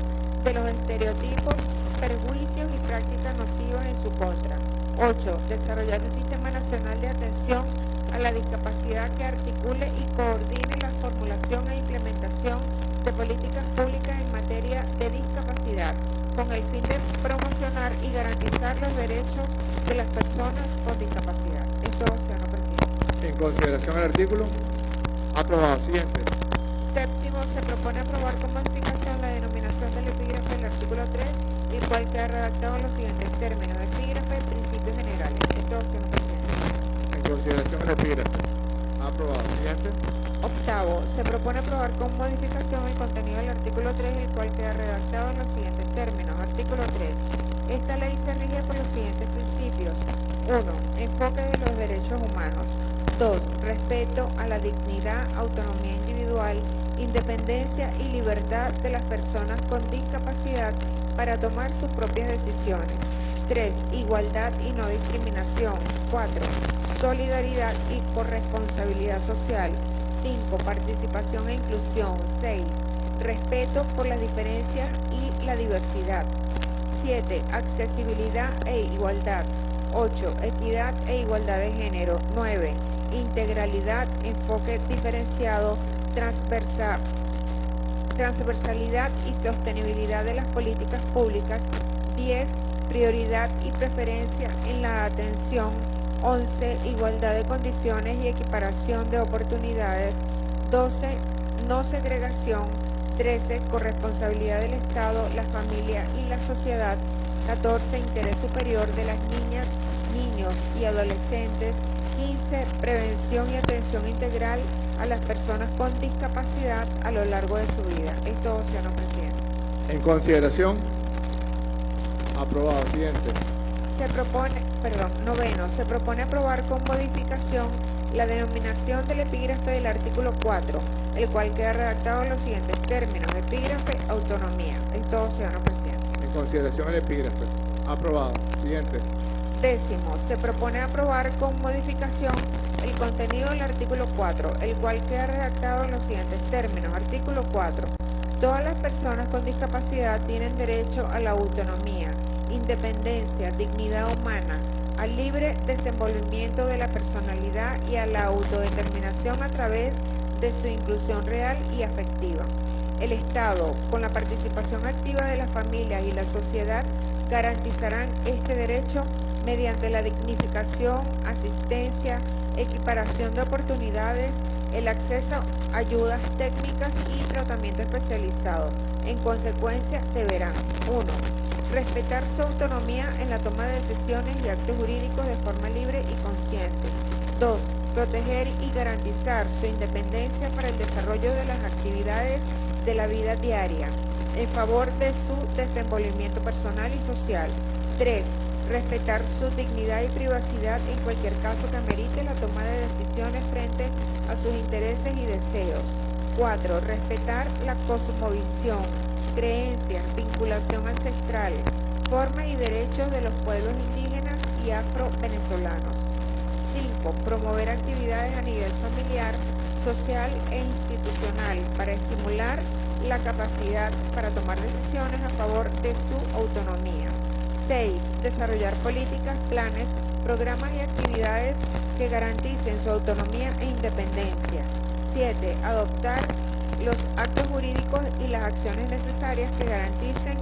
de los estereotipos, perjuicios y prácticas nocivas en su contra. 8. Desarrollar un sistema nacional de atención a la discapacidad que articule y coordine la formulación e implementación de políticas públicas en materia de discapacidad, con el fin de promocionar y garantizar los derechos de las personas con discapacidad. Esto, señor presidente. En consideración al artículo. Aprobado. Siguiente. Séptimo, se propone aprobar con modificación la denominación del epígrafe del artículo 3, el cual queda redactado en los siguientes términos. Epígrafe, principios generales. Esto, señor presidente. En consideración epígrafe. Aprobado. Siguiente. Octavo, se propone aprobar con modificación el contenido del artículo 3, el cual queda redactado en los siguientes términos. Artículo 3. Esta ley se rige por los siguientes principios. 1. Enfoque de los derechos humanos. 2. Respeto a la dignidad, autonomía individual, independencia y libertad de las personas con discapacidad para tomar sus propias decisiones. 3. Igualdad y no discriminación. 4. Solidaridad y corresponsabilidad social. 5. Participación e inclusión. 6. Respeto por las diferencias y la diversidad. 7. Accesibilidad e igualdad. 8. Equidad e igualdad de género. 9. Integralidad, enfoque diferenciado, transversa, transversalidad y sostenibilidad de las políticas públicas. 10. Prioridad y preferencia en la atención. 11. Igualdad de condiciones y equiparación de oportunidades. 12. No segregación. 13. Corresponsabilidad del Estado, la familia y la sociedad. 14. Interés superior de las niñas, niños y adolescentes. 15. Prevención y atención integral a las personas con discapacidad a lo largo de su vida. Es todo, señor presidente. En consideración. Aprobado. Siguiente. Se propone, perdón, noveno, se propone aprobar con modificación la denominación del epígrafe del artículo 4, el cual queda redactado en los siguientes términos. Epígrafe, autonomía. Es todo, señor presidente. En consideración al epígrafe. Aprobado. Siguiente. Décimo, se propone aprobar con modificación el contenido del artículo 4, el cual queda redactado en los siguientes términos. Artículo 4. Todas las personas con discapacidad tienen derecho a la autonomía, independencia, dignidad humana, al libre desenvolvimiento de la personalidad y a la autodeterminación a través de su inclusión real y afectiva. El Estado, con la participación activa de las familias y la sociedad, garantizarán este derecho mediante la dignificación, asistencia, equiparación de oportunidades, el acceso a ayudas técnicas y tratamiento especializado. En consecuencia, deberán 1. Respetar su autonomía en la toma de decisiones y actos jurídicos de forma libre y consciente. 2. Proteger y garantizar su independencia para el desarrollo de las actividades de la vida diaria, en favor de su desenvolvimiento personal y social. 3 respetar su dignidad y privacidad en cualquier caso que amerite la toma de decisiones frente a sus intereses y deseos. 4. Respetar la cosmovisión, creencias, vinculación ancestral, formas y derechos de los pueblos indígenas y afro-venezolanos. 5. Promover actividades a nivel familiar, social e institucional para estimular la capacidad para tomar decisiones a favor de su autonomía. 6. Desarrollar políticas, planes, programas y actividades que garanticen su autonomía e independencia. 7. Adoptar los actos jurídicos y las acciones necesarias que garanticen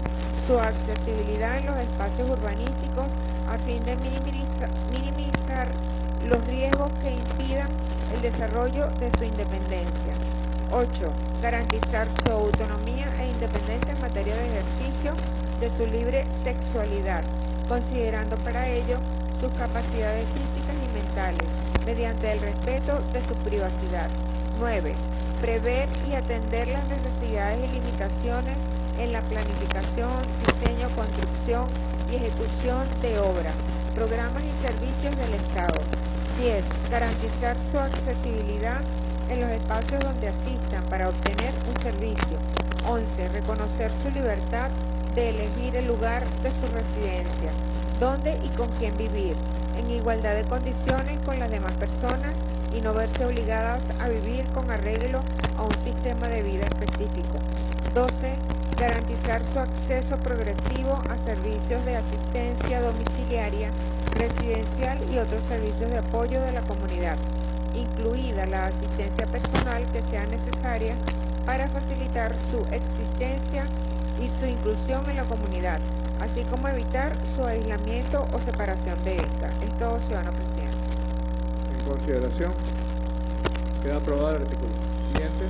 su accesibilidad en los espacios urbanísticos a fin de minimizar, minimizar los riesgos que impidan el desarrollo de su independencia. 8. Garantizar su autonomía e independencia en materia de ejercicio de su libre sexualidad, considerando para ello sus capacidades físicas y mentales, mediante el respeto de su privacidad. 9. Prever y atender las necesidades y limitaciones en la planificación, diseño, construcción y ejecución de obras, programas y servicios del Estado. 10. Garantizar su accesibilidad en los espacios donde asistan para obtener un servicio. 11. Reconocer su libertad de elegir el lugar de su residencia, dónde y con quién vivir, en igualdad de condiciones con las demás personas y no verse obligadas a vivir con arreglo a un sistema de vida específico. 12. Garantizar su acceso progresivo a servicios de asistencia domiciliaria, residencial y otros servicios de apoyo de la comunidad, incluida la asistencia personal que sea necesaria para facilitar su existencia y su inclusión en la comunidad, así como evitar su aislamiento o separación de esta. Es todo, ciudadano presidente. En consideración, queda aprobado el artículo. Siguiente.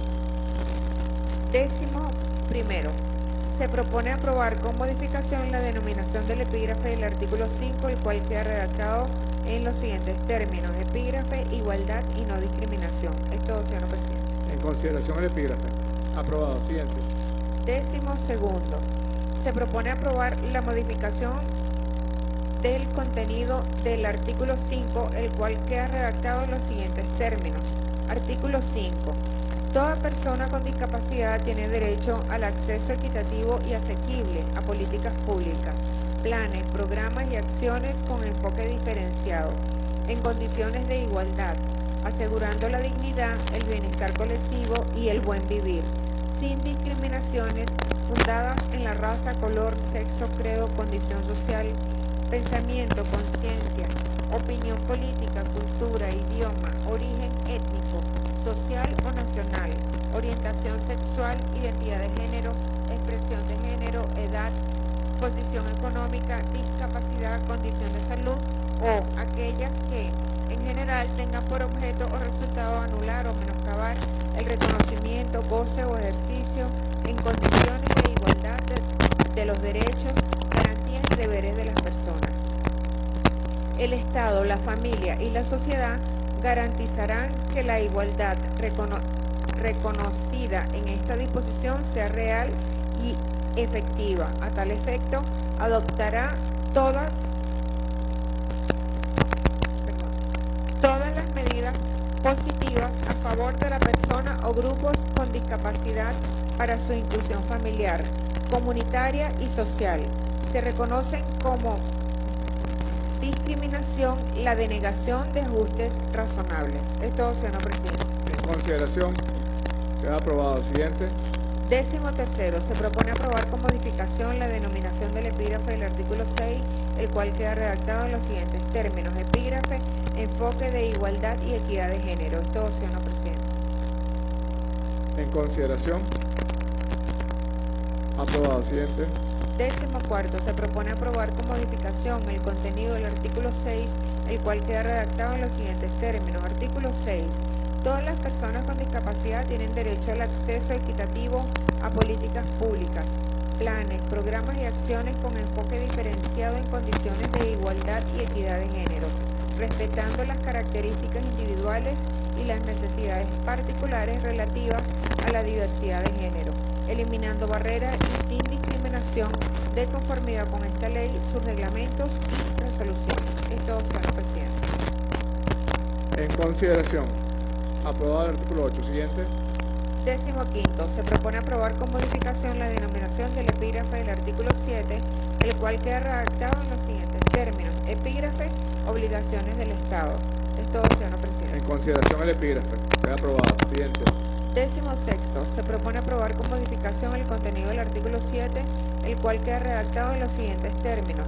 Décimo primero. Se propone aprobar con modificación la denominación del epígrafe del artículo 5, el cual queda redactado en los siguientes términos. Epígrafe, igualdad y no discriminación. Es todo, ciudadano presidente. En consideración el epígrafe. Aprobado. Siguiente. Décimo segundo. Se propone aprobar la modificación del contenido del artículo 5, el cual queda redactado en los siguientes términos. Artículo 5. Toda persona con discapacidad tiene derecho al acceso equitativo y asequible a políticas públicas, planes, programas y acciones con enfoque diferenciado, en condiciones de igualdad, asegurando la dignidad, el bienestar colectivo y el buen vivir sin discriminaciones fundadas en la raza, color, sexo, credo, condición social, pensamiento, conciencia, opinión política, cultura, idioma, origen étnico, social o nacional, orientación sexual, identidad de género, expresión de género, edad, posición económica, discapacidad, condición de salud o aquellas que en general tengan por objeto o resultado anular o menoscabar el reconocimiento, goce o ejercicio en condiciones de igualdad de, de los derechos, garantías y deberes de las personas. El Estado, la familia y la sociedad garantizarán que la igualdad recono reconocida en esta disposición sea real y efectiva. A tal efecto, adoptará todas todas las medidas positivas a favor de la persona o grupos con discapacidad para su inclusión familiar, comunitaria y social. Se reconocen como discriminación la denegación de ajustes razonables. Es todo, señor presidente. En consideración, queda aprobado. Siguiente. Décimo tercero, se propone aprobar con modificación la denominación del epígrafe del artículo 6, el cual queda redactado en los siguientes términos. Epígrafe, enfoque de igualdad y equidad de género. Es todo, señor presidente. En consideración, Aprobado. Siguiente. Décimo cuarto, se propone aprobar con modificación el contenido del artículo 6, el cual queda redactado en los siguientes términos. Artículo 6. Todas las personas con discapacidad tienen derecho al acceso equitativo a políticas públicas, planes, programas y acciones con enfoque diferenciado en condiciones de igualdad y equidad de género, respetando las características individuales y las necesidades particulares relativas a la diversidad de género, eliminando barreras y sin discriminación de conformidad con esta ley, sus reglamentos y resoluciones. Es todo, señor presidente. En consideración. Aprobado el artículo 8. Siguiente. Décimo quinto, se propone aprobar con modificación la denominación del epígrafe del artículo 7, el cual queda redactado en los siguientes términos. Epígrafe, obligaciones del Estado. Es todo, señor presidente. En consideración el epígrafe. Queda aprobado. Siguiente. Décimo sexto, se propone aprobar con modificación el contenido del artículo 7, el cual queda redactado en los siguientes términos.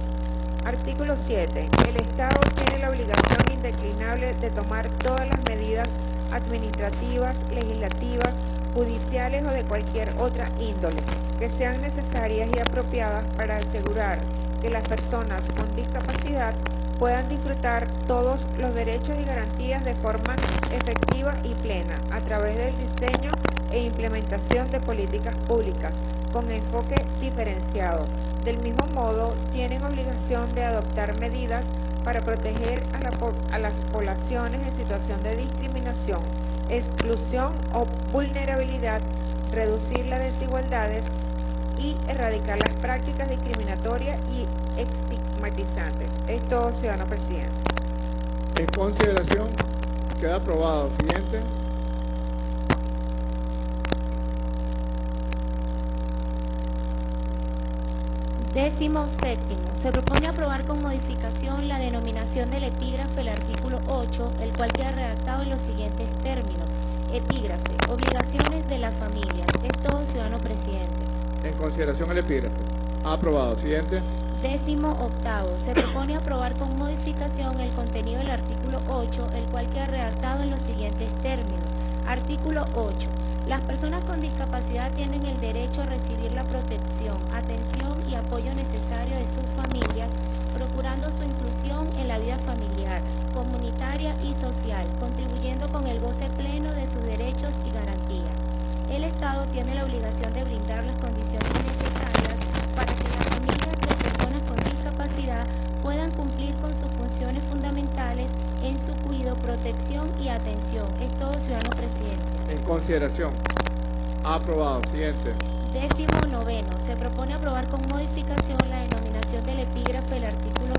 Artículo 7. El Estado tiene la obligación indeclinable de tomar todas las medidas administrativas, legislativas, judiciales o de cualquier otra índole que sean necesarias y apropiadas para asegurar que las personas con discapacidad puedan disfrutar todos los derechos y garantías de forma efectiva y plena a través del diseño e implementación de políticas públicas con enfoque diferenciado. Del mismo modo, tienen obligación de adoptar medidas para proteger a, las poblaciones en situación de discriminación, exclusión o vulnerabilidad, reducir las desigualdades y erradicar las prácticas discriminatorias y estigmatizantes. Es todo, ciudadano presidente. En consideración. Queda aprobado. Siguiente. Décimo séptimo, se propone aprobar con modificación la denominación del epígrafe del artículo 8, el cual queda redactado en los siguientes términos. Epígrafe, obligaciones de las familias. Es todo, ciudadano presidente. En consideración el epígrafe. Aprobado. Siguiente. Décimo octavo, se propone aprobar con modificación el contenido del artículo 8, el cual queda redactado en los siguientes términos. Artículo 8. Las personas con discapacidad tienen el derecho a recibir la protección, atención y apoyo necesario de sus familias, procurando su inclusión en la vida familiar, comunitaria y social, contribuyendo con el goce pleno de sus derechos y garantías. El Estado tiene la obligación de brindar las condiciones necesarias para que las familias de personas con discapacidad puedan cumplir con sus funciones fundamentales en su cuidado, protección y atención. Es todo, ciudadano presidente. En consideración. Aprobado. Siguiente. Décimo noveno, se propone aprobar con modificación la denominación del epígrafe del artículo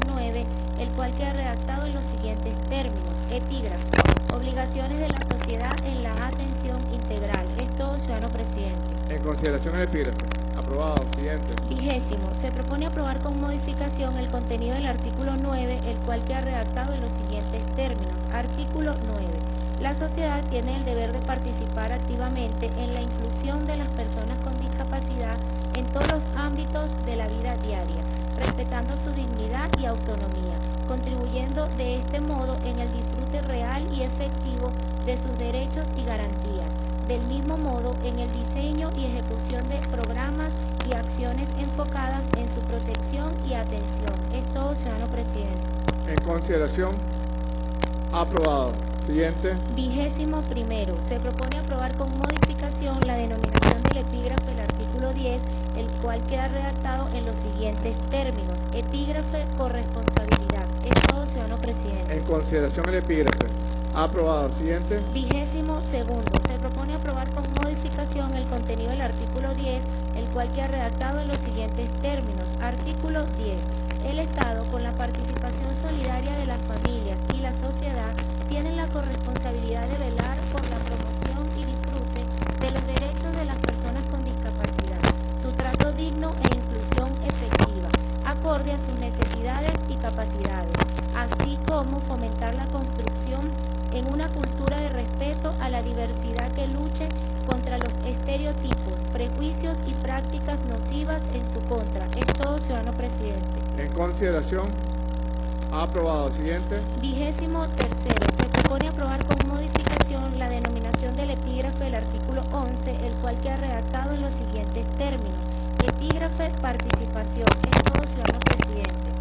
9, el cual queda redactado en los siguientes términos. Epígrafe, obligaciones de la sociedad en la atención integral. Es todo, ciudadano presidente. En consideración el epígrafe. Aprobado. Siguiente. Vigésimo, se propone aprobar con modificación el contenido del artículo 9, el cual queda redactado en los siguientes términos. Artículo 9. La sociedad tiene el deber de participar activamente en la inclusión de las personas con discapacidad en todos los ámbitos de la vida diaria, respetando su dignidad y autonomía, contribuyendo de este modo en el disfrute real y efectivo de sus derechos y garantías. Del mismo modo, en el diseño y ejecución de programas y acciones enfocadas en su protección y atención. Es todo, ciudadano presidente. En consideración. Aprobado. Siguiente. Vigésimo primero, se propone aprobar con modificación la denominación del epígrafe del artículo 10, el cual queda redactado en los siguientes términos. Epígrafe corresponsabilidad. Es todo, ciudadano presidente. En consideración el epígrafe. Aprobado. Siguiente. Vigésimo segundo, se propone el contenido del artículo 10, el cual queda redactado en los siguientes términos. Artículo 10. El Estado, con la participación solidaria de las familias y la sociedad, tienen la corresponsabilidad de velar por la promoción y disfrute de los derechos de las personas con discapacidad, su trato digno e inclusión efectiva, acorde a sus necesidades y capacidades, así como fomentar la construcción en una cultura de respeto a la diversidad que luche contra los estereotipos, prejuicios y prácticas nocivas en su contra. Es todo, ciudadano presidente. En consideración. Aprobado. Siguiente. Vigésimo tercero, se propone aprobar con modificación la denominación del epígrafe del artículo 11, el cual queda redactado en los siguientes términos. Epígrafe participación. Es todo ciudadano presidente.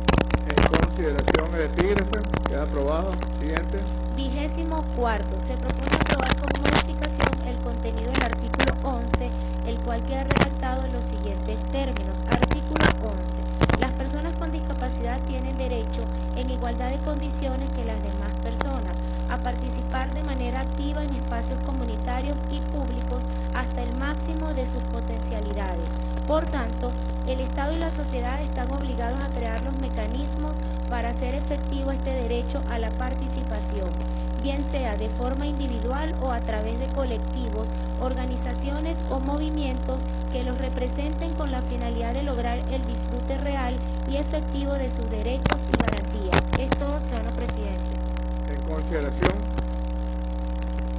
Consideración el epígrafe. Queda aprobado. Siguiente. Vigésimo cuarto. Se propone aprobar con modificación el contenido del artículo 11, el cual queda redactado en los siguientes términos. Artículo 11. Las personas con discapacidad tienen derecho, en igualdad de condiciones que las demás personas, a participar de manera activa en espacios comunitarios y públicos hasta el máximo de sus potencialidades. Por tanto, el Estado y la sociedad están obligados a crear los mecanismos para hacer efectivo este derecho a la participación, bien sea de forma individual o a través de colectivos, organizaciones o movimientos que los representen con la finalidad de lograr el disfrute real y efectivo de sus derechos y garantías. Es todo, ciudadano presidente. Consideración.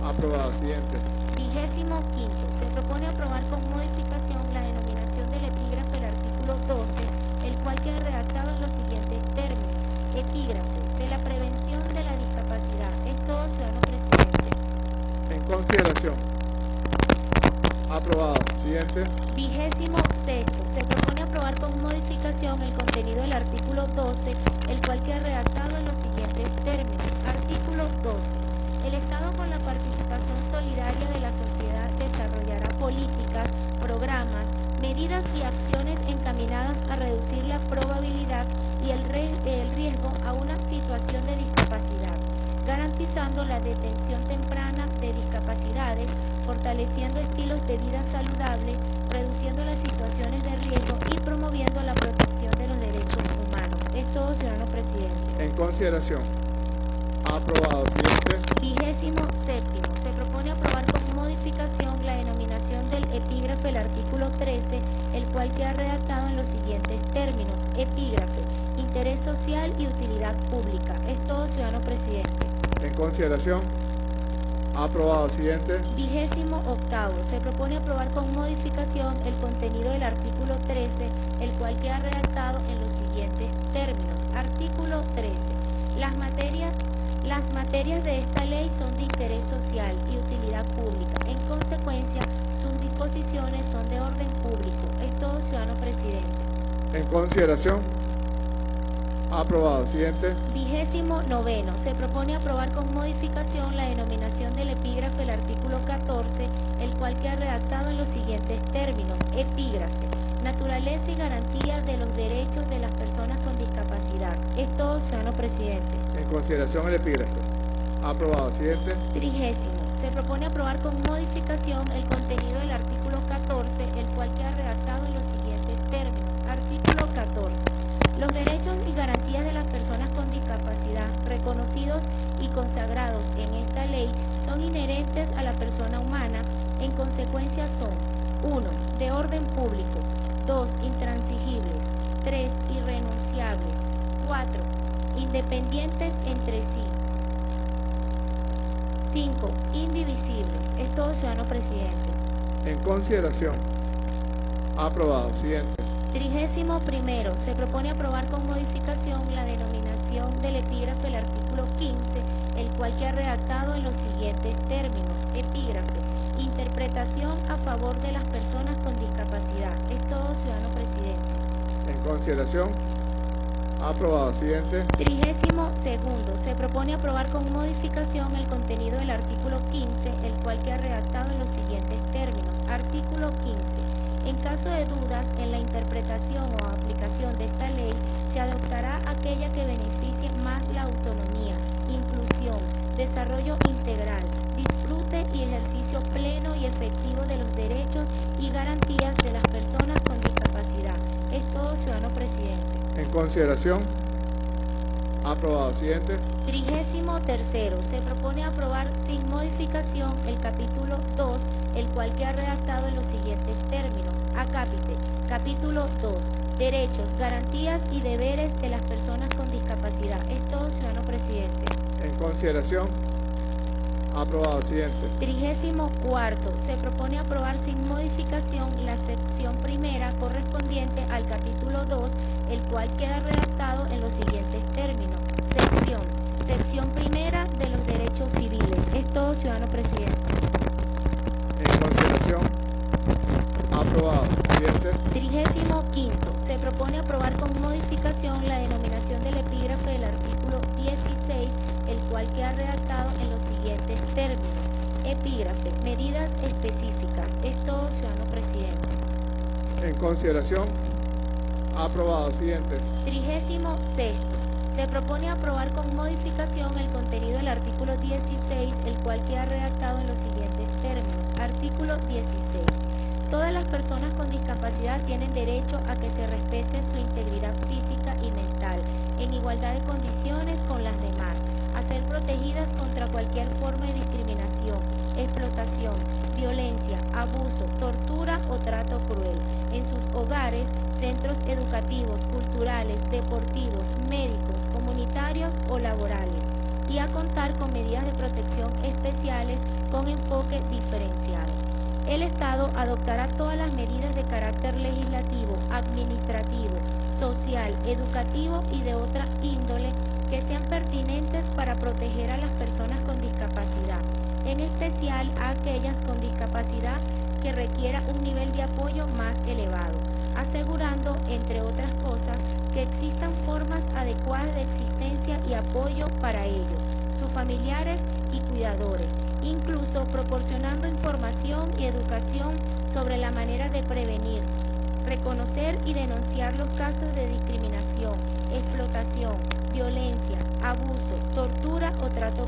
Aprobado. Siguiente. Vigésimo quinto. Se propone aprobar con modificación la denominación del epígrafe del artículo 12, el cual queda redactado en los siguientes términos. Epígrafe de la prevención de la discapacidad. Es todo, ciudadano presidente. En consideración. Aprobado. Siguiente. Vigésimo sexto. Se propone aprobar con modificación el contenido del artículo 12, el cual queda redactado en los siguientes términos. Artículo 12. El Estado con la participación solidaria de la sociedad desarrollará políticas, programas, medidas y acciones encaminadas a reducir la probabilidad y el, el riesgo a una situación de discapacidad, garantizando la detención temprana de discapacidades, fortaleciendo estilos de vida saludables, reduciendo las situaciones de riesgo y promoviendo la protección de los derechos humanos. Es todo, ciudadano presidente. En consideración. Aprobado. Siguiente. Vigésimo séptimo. Se propone aprobar con modificación la denominación del epígrafe del artículo 13, el cual queda redactado en los siguientes términos. Epígrafe, interés social y utilidad pública. Es todo, ciudadano presidente. En consideración. Aprobado. Siguiente. Vigésimo octavo. Se propone aprobar con modificación el contenido del artículo 13, el cual queda redactado en los siguientes términos. Artículo 13. Las materias, las materias de esta ley son de interés social y utilidad pública. En consecuencia, sus disposiciones son de orden público. Es todo, ciudadano presidente. En consideración. Aprobado. Siguiente. Vigésimo noveno. Se propone aprobar con modificación la denominación del epígrafe del artículo 14, el cual queda redactado en los siguientes términos. Epígrafe. Naturaleza y garantía de los derechos de las personas con discapacidad. Es todo, ciudadano presidente. Consideración el epígrafe. Aprobado. Siguiente. Trigésimo. Se propone aprobar con modificación el contenido del artículo 14, el cual queda redactado en los siguientes términos. Artículo 14. Los derechos y garantías de las personas con discapacidad reconocidos y consagrados en esta ley son inherentes a la persona humana. En consecuencia son 1. De orden público. 2. Intransigibles. 3. Irrenunciables. 4. Independientes entre sí. 5. Indivisibles. Es todo, ciudadano presidente. En consideración. Aprobado. Siguiente. Trigésimo primero, se propone aprobar con modificación la denominación del epígrafe del artículo 15, el cual queda redactado en los siguientes términos. Epígrafe, interpretación a favor de las personas con discapacidad. Es todo, ciudadano presidente. En consideración. Aprobado. Siguiente. Trigésimo segundo, se propone aprobar con modificación el contenido del artículo 15, el cual queda redactado en los siguientes términos. Artículo 15. En caso de dudas en la interpretación o aplicación de esta ley, se adoptará aquella que beneficie más la autonomía, inclusión, desarrollo integral, disfrute y ejercicio pleno y efectivo de los derechos y garantías de las personas con discapacidad. Es todo, ciudadano presidente. En consideración. Aprobado. Siguiente. Trigésimo tercero, se propone aprobar sin modificación el capítulo 2, el cual queda redactado en los siguientes términos. Acápite, capítulo 2, derechos, garantías y deberes de las personas con discapacidad. Es todo, ciudadano presidente. En consideración. Aprobado. Siguiente. Trigésimo cuarto, se propone aprobar sin modificación la sección primera correspondiente al capítulo 2, el cual queda redactado en los siguientes términos. Sección. Sección primera de los derechos civiles. Es todo, ciudadano presidente. En consideración. Aprobado. Siguiente. Trigésimo quinto, se propone aprobar con modificación la denominación del epígrafe del artículo 16, el cual queda redactado en los siguientes términos. Epígrafe, medidas específicas. Es todo, ciudadano presidente. En consideración. Aprobado. Siguiente. Trigésimo sexto. Se propone aprobar con modificación el contenido del artículo 16, el cual queda redactado en los siguientes términos. Artículo 16. Todas las personas con discapacidad tienen derecho a que se respete su integridad física y mental, en igualdad de condiciones con las demás, a ser protegidas contra cualquier forma de discriminación, explotación, violencia, abuso, tortura o trato cruel, en sus hogares, centros educativos, culturales, deportivos, médicos, comunitarios o laborales, y a contar con medidas de protección especiales con enfoque diferenciado. El Estado adoptará todas las medidas de carácter legislativo, administrativo, social, educativo y de otra índole que sean pertinentes para proteger a las personas con discapacidad, en especial a aquellas con discapacidad que requiera un nivel de apoyo más elevado, asegurando, entre otras cosas, que existan formas adecuadas de existencia y apoyo para ellos, sus familiares y cuidadores, incluso proporcionando información y educación sobre la manera de prevenir, reconocer y denunciar los casos de discriminación, explotación, violencia, abuso, tortura o trato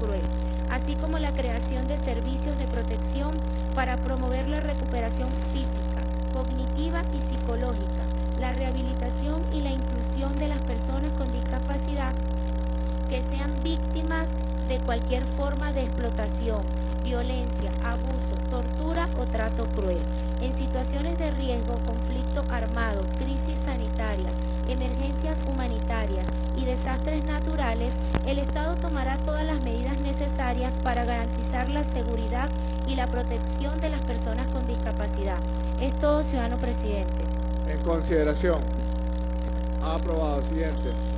cruel, así como la creación de servicios de protección para promover la recuperación física, cognitiva y psicológica, la rehabilitación y la inclusión de las personas con discapacidad que sean víctimas de cualquier forma de explotación, violencia, abuso, tortura o trato cruel. En situaciones de riesgo, conflicto armado, crisis sanitaria, emergencias humanitarias y desastres naturales, el Estado tomará todas las medidas necesarias para garantizar la seguridad y la protección de las personas con discapacidad. Es todo, ciudadano presidente. En consideración. Aprobado. Siguiente.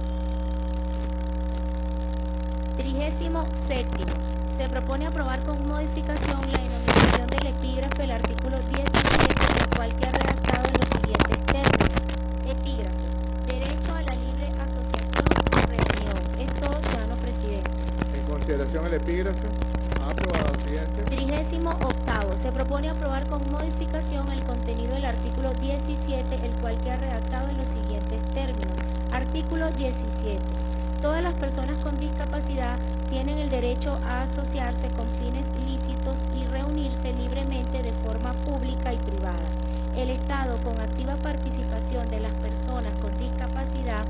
Trigésimo séptimo. Se propone aprobar con modificación la denominación del epígrafe del artículo 17, el cual queda redactado en los siguientes términos. Epígrafe. Derecho a la libre asociación y reunión. Es todo, ciudadano presidente. En consideración el epígrafe. Aprobado. Siguiente. Trigésimo octavo. Se propone aprobar con modificación el contenido del artículo 17, el cual queda redactado en los siguientes términos. Artículo 17. Todas las personas con discapacidad tienen el derecho a asociarse con fines lícitos y reunirse libremente de forma pública y privada. El Estado, con activa participación de las personas con discapacidad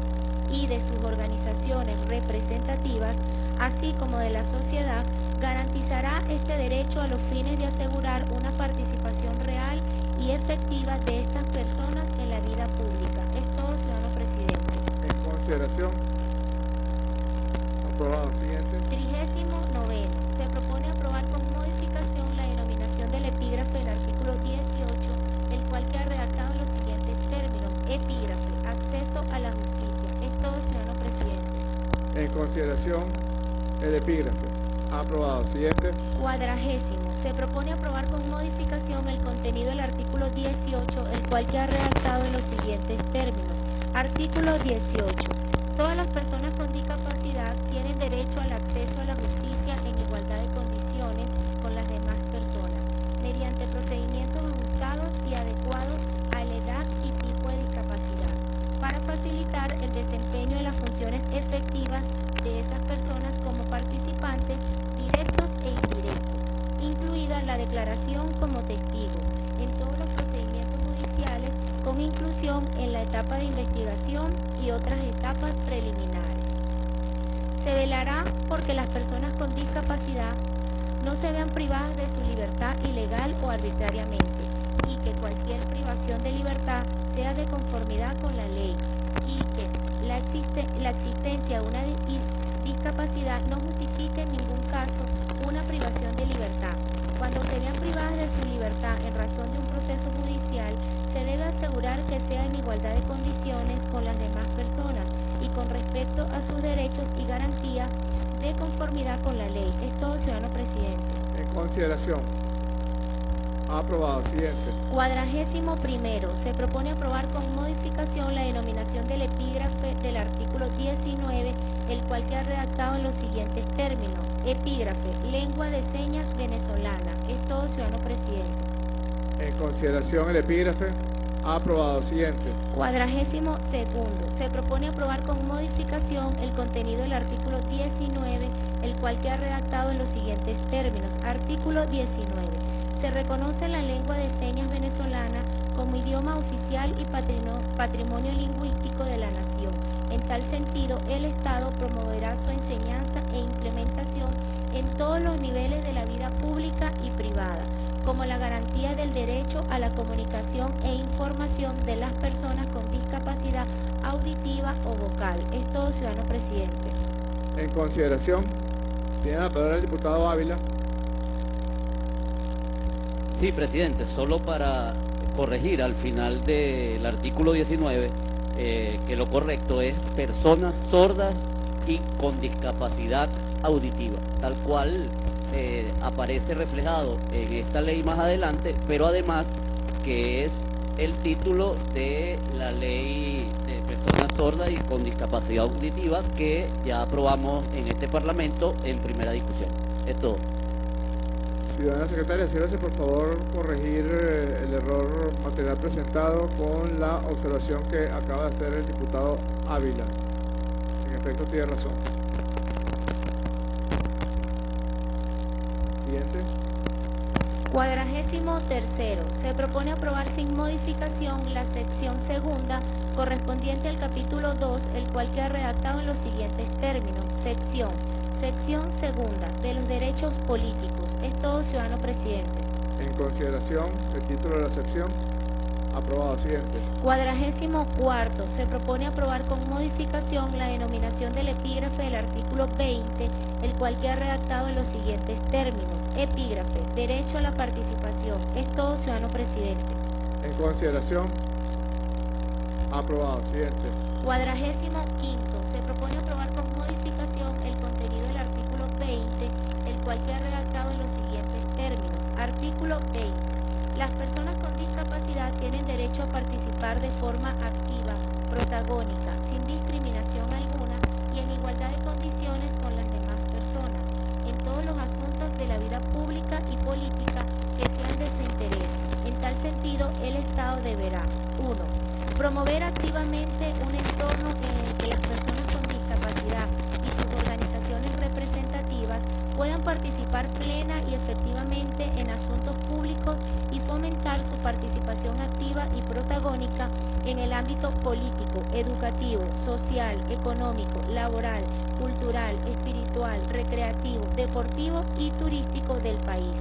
y de sus organizaciones representativas, así como de la sociedad, garantizará este derecho a los fines de asegurar una participación real y efectiva de estas personas en la vida pública. Es todo, ciudadano presidente. En consideración. Aprobado. Siguiente. Trigésimo noveno. Se propone aprobar con modificación la denominación del epígrafe del artículo 18, el cual queda redactado en los siguientes términos. Epígrafe. Acceso a la justicia. Es todo, ciudadano presidente. En consideración el epígrafe. Aprobado. Siguiente. Cuadragésimo. Se propone aprobar con modificación el contenido del artículo 18, el cual queda redactado en los siguientes términos. Artículo 18. Todas las personas con discapacidad tienen derecho al acceso a la justicia en igualdad de condiciones con las demás personas, mediante procedimientos ajustados y adecuados a la edad y tipo de discapacidad, para facilitar el desempeño de las funciones efectivas de esas personas como participantes directos e indirectos, incluida la declaración como testigo inclusión en la etapa de investigación y otras etapas preliminares. Se velará porque las personas con discapacidad no se vean privadas de su libertad ilegal o arbitrariamente y que cualquier privación de libertad sea de conformidad con la ley y que la, existe, la existencia de una discapacidad no justifique en ningún caso una privación de libertad. Cuando se vean privadas de su libertad en razón de un proceso judicial, asegurar que sea en igualdad de condiciones con las demás personas y con respecto a sus derechos y garantías de conformidad con la ley. Es todo, ciudadano presidente. En consideración. Aprobado. Siguiente. Cuadragésimo primero, se propone aprobar con modificación la denominación del epígrafe del artículo 19, el cual queda redactado en los siguientes términos. Epígrafe, lengua de señas venezolana. Es todo, ciudadano presidente. En consideración el epígrafe. Aprobado. Siguiente. Cuadragésimo segundo, se propone aprobar con modificación el contenido del artículo 19, el cual queda redactado en los siguientes términos. Artículo 19. Se reconoce la lengua de señas venezolana como idioma oficial y patrino- patrimonio lingüístico de la nación. En tal sentido, el Estado promoverá su enseñanza e implementación en todos los niveles de la vida pública y privada, como la garantía del derecho a la comunicación e información de las personas con discapacidad auditiva o vocal. Es todo, ciudadano presidente. En consideración. Tiene la palabra el diputado Ávila. Sí, presidente, solo para corregir al final del artículo 19 eh, que lo correcto es personas sordas y con discapacidad auditiva, tal cual eh, aparece reflejado en esta ley más adelante, pero además que es el título de la ley de personas sordas y con discapacidad auditiva que ya aprobamos en este Parlamento en primera discusión. Es todo. Ciudadana secretaria, sírvase por favor corregir eh, el error material presentado con la observación que acaba de hacer el diputado Ávila. En efecto, tiene razón. Siguiente. Cuadragésimo tercero, se propone aprobar sin modificación la sección segunda correspondiente al capítulo 2, el cual queda redactado en los siguientes términos. Sección. Sección segunda de los derechos políticos. Es todo, ciudadano presidente. En consideración, el título de la sección. Aprobado. Siguiente. Cuadragésimo cuarto, se propone aprobar con modificación la denominación del epígrafe del artículo 20, el cual queda redactado en los siguientes términos. Epígrafe, derecho a la participación. Es todo, ciudadano presidente. En consideración. Aprobado. Siguiente. Cuadragésimo quinto, se propone aprobar con modificación el contenido del artículo 20, el cual queda redactado en los siguientes términos. Artículo 20. Las personas con discapacidad tienen derecho a participar de forma activa, protagónica, sin discriminación alguna y en igualdad de condiciones con las demás personas, en todos los asuntos de la vida pública y política que sean de su interés. En tal sentido, el Estado deberá 1. Promover activamente un entorno en el que las personas con discapacidad y sus organizaciones representativas puedan participar plena y efectivamente en asuntos y fomentar su participación activa y protagónica en el ámbito político, educativo, social, económico, laboral, cultural, espiritual, recreativo, deportivo y turístico del país.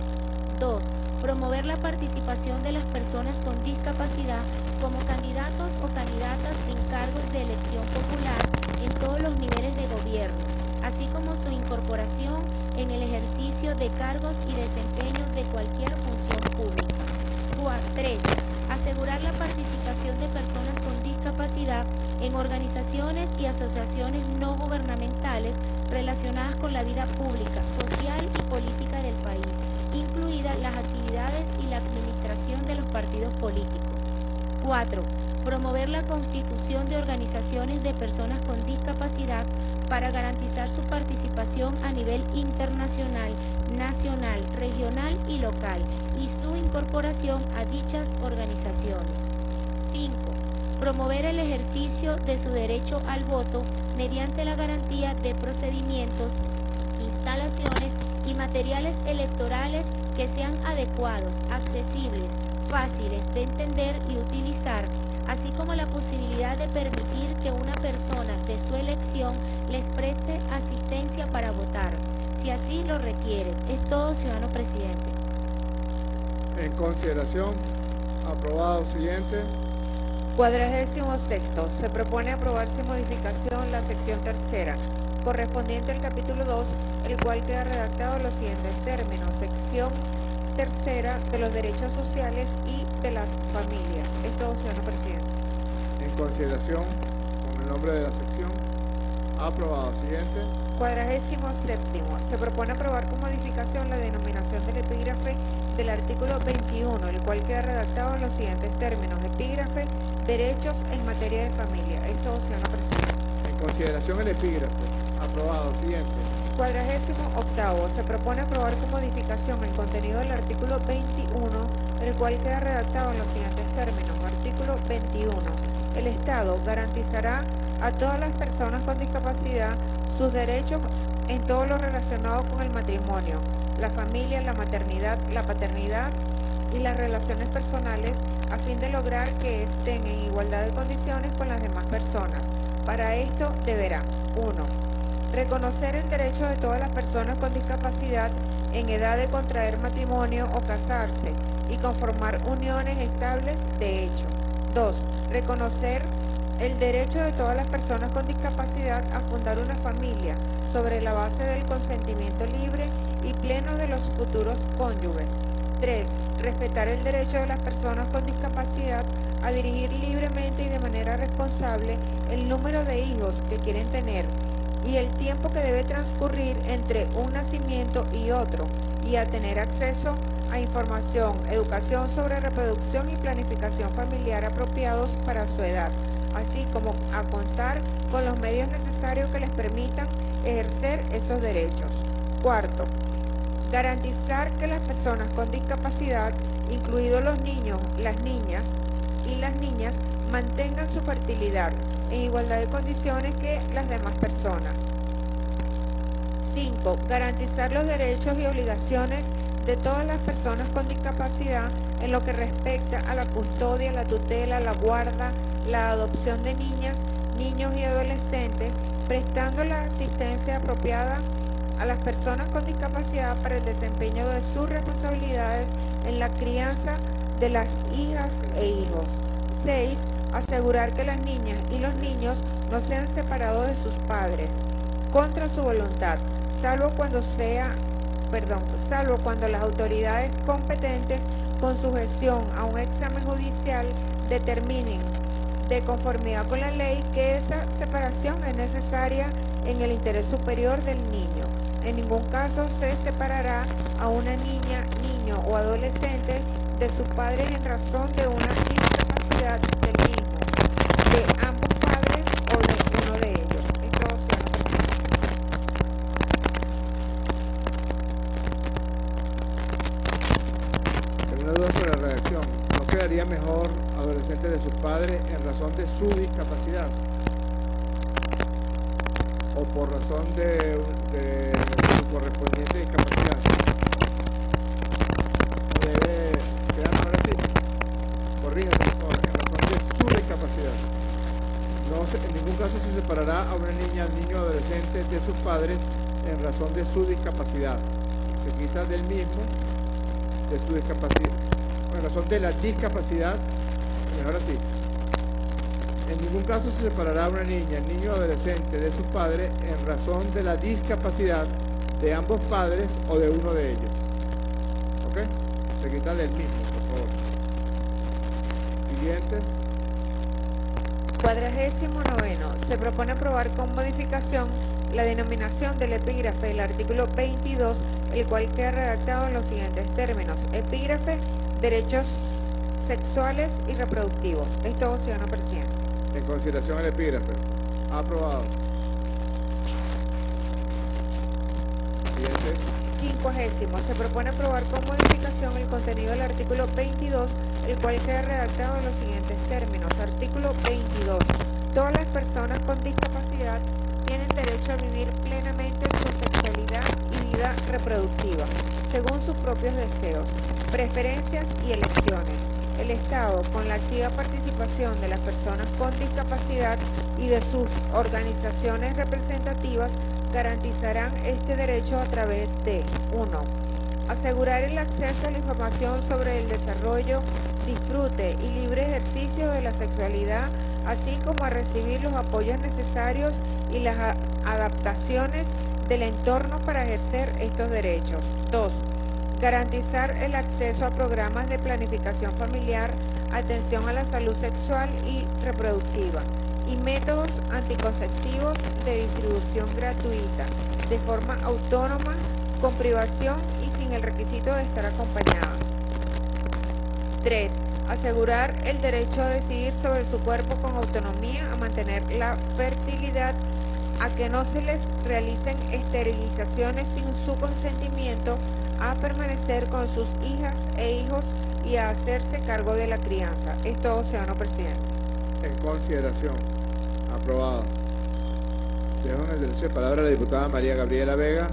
2. Promover la participación de las personas con discapacidad como candidatos o candidatas en cargos de elección popular en todos los niveles de gobierno, así como su incorporación en el ejercicio de cargos y desempeños de cualquier función. 3. Asegurar la participación de personas con discapacidad en organizaciones y asociaciones no gubernamentales relacionadas con la vida pública, social y política del país, incluidas las actividades y la administración de los partidos políticos. 4. Promover la constitución de organizaciones de personas con discapacidad para garantizar su participación a nivel internacional, nacional, regional y local y su incorporación a dichas organizaciones. 5. Promover el ejercicio de su derecho al voto mediante la garantía de procedimientos, instalaciones y materiales electorales que sean adecuados, accesibles, fáciles de entender y utilizar, así como la posibilidad de permitir que una persona de su elección les preste asistencia para votar, si así lo requiere. Es todo, ciudadano presidente. En consideración. Aprobado. Siguiente. Cuadragésimo sexto, se propone aprobar sin modificación la sección tercera, correspondiente al capítulo 2, el cual queda redactado en los siguientes términos. Sección tercera de los derechos sociales y de las familias. Es todo, ciudadano presidente. En consideración. Con el nombre de la sección. Aprobado. Siguiente. Cuadragésimo séptimo. Se propone aprobar con modificación la denominación del epígrafe del artículo 21, el cual queda redactado en los siguientes términos. Epígrafe, derechos en materia de familia. Esto, señora Presidenta. En consideración el epígrafe. Aprobado. Siguiente. Cuadragésimo octavo. Se propone aprobar con modificación el contenido del artículo 21, el cual queda redactado en los siguientes términos. Artículo 21. El Estado garantizará a todas las personas con discapacidad sus derechos en todo lo relacionado con el matrimonio, la familia, la maternidad, la paternidad y las relaciones personales a fin de lograr que estén en igualdad de condiciones con las demás personas. Para esto deberá 1. Reconocer el derecho de todas las personas con discapacidad en edad de contraer matrimonio o casarse y conformar uniones estables de hecho. 2. Reconocer el derecho de todas las personas con discapacidad a fundar una familia sobre la base del consentimiento libre y pleno de los futuros cónyuges. 3. Respetar el derecho de las personas con discapacidad a dirigir libremente y de manera responsable el número de hijos que quieren tener y el tiempo que debe transcurrir entre un nacimiento y otro y a tener acceso a información, educación sobre reproducción y planificación familiar apropiados para su edad, así como a contar con los medios necesarios que les permitan ejercer esos derechos. Cuarto, garantizar que las personas con discapacidad, incluidos los niños, las niñas y las niñas, mantengan su fertilidad en igualdad de condiciones que las demás personas. 5. Garantizar los derechos y obligaciones de todas las personas con discapacidad en lo que respecta a la custodia, la tutela, la guarda, la adopción de niñas, niños y adolescentes, prestando la asistencia apropiada a las personas con discapacidad para el desempeño de sus responsabilidades en la crianza de las hijas e hijos. 6. Asegurar que las niñas y los niños no sean separados de sus padres contra su voluntad, salvo cuando sea, perdón, salvo cuando las autoridades competentes con sujeción a un examen judicial determinen de conformidad con la ley que esa separación es necesaria en el interés superior del niño. En ningún caso se separará a una niña, niño o adolescente de sus padres en razón de una de ambos padres o de uno de ellos. Tengo una duda sobre la redacción. ¿No quedaría mejor adolescente de sus padres en razón de su discapacidad? ¿O por razón de, de su correspondiente discapacidad? Debe quedar mejor así. Corríjame, por favor, en razón de su discapacidad. No se- en ningún caso se separará a una niña, niño o adolescente de sus padres en razón de su discapacidad. Se quita del mismo de su discapacidad. En razón de la discapacidad, mejor así. En ningún caso se separará a una niña, niño o adolescente de sus padres en razón de la discapacidad de ambos padres o de uno de ellos. ¿Ok? Se quita del mismo, por favor. Siguiente. Cuadragésimo noveno. Se propone aprobar con modificación la denominación del epígrafe del artículo 22, el cual queda redactado en los siguientes términos. Epígrafe, derechos sexuales y reproductivos. Esto, señora Presidenta. En consideración el epígrafe. Aprobado. Siguiente. Quincuagésimo. Se propone aprobar con modificación el contenido del artículo 22, el cual queda redactado en los siguientes términos. Artículo 22. Todas las personas con discapacidad tienen derecho a vivir plenamente su sexualidad y vida reproductiva, según sus propios deseos, preferencias y elecciones. El Estado, con la activa participación de las personas con discapacidad y de sus organizaciones representativas, garantizarán este derecho a través de 1. Asegurar el acceso a la información sobre el desarrollo, disfrute y libre ejercicio de la sexualidad, así como a recibir los apoyos necesarios y las adaptaciones del entorno para ejercer estos derechos. 2. Garantizar el acceso a programas de planificación familiar, atención a la salud sexual y reproductiva y métodos anticonceptivos de distribución gratuita, de forma autónoma, con privación y sin el requisito de estar acompañadas. 3. Asegurar el derecho a decidir sobre su cuerpo con autonomía, a mantener la fertilidad, a que no se les realicen esterilizaciones sin su consentimiento, a permanecer con sus hijas e hijos y a hacerse cargo de la crianza. Es todo, ciudadano presidente. En consideración. Aprobado. Dejo en el derecho de palabra a la diputada María Gabriela Vega.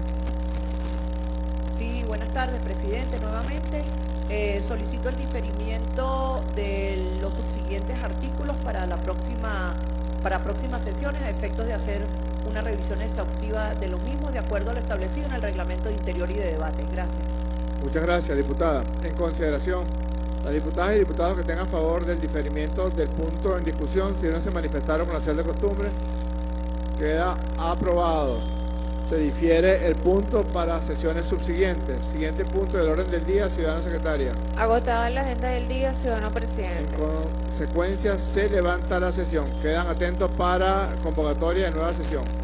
Tardes, presidente, nuevamente. Eh, solicito el diferimiento de los subsiguientes artículos para la próxima para próximas sesiones a efectos de hacer una revisión exhaustiva de los mismos de acuerdo a lo establecido en el reglamento de interior y de debate. Gracias. Muchas gracias, diputada. En consideración, las diputadas y diputados que estén a favor del diferimiento del punto en discusión, si no se manifestaron con la de costumbre, queda aprobado. Se difiere el punto para sesiones subsiguientes. Siguiente punto del orden del día, ciudadana secretaria. Agotada la agenda del día, ciudadano presidente. En consecuencia, se levanta la sesión. Quedan atentos para convocatoria de nueva sesión.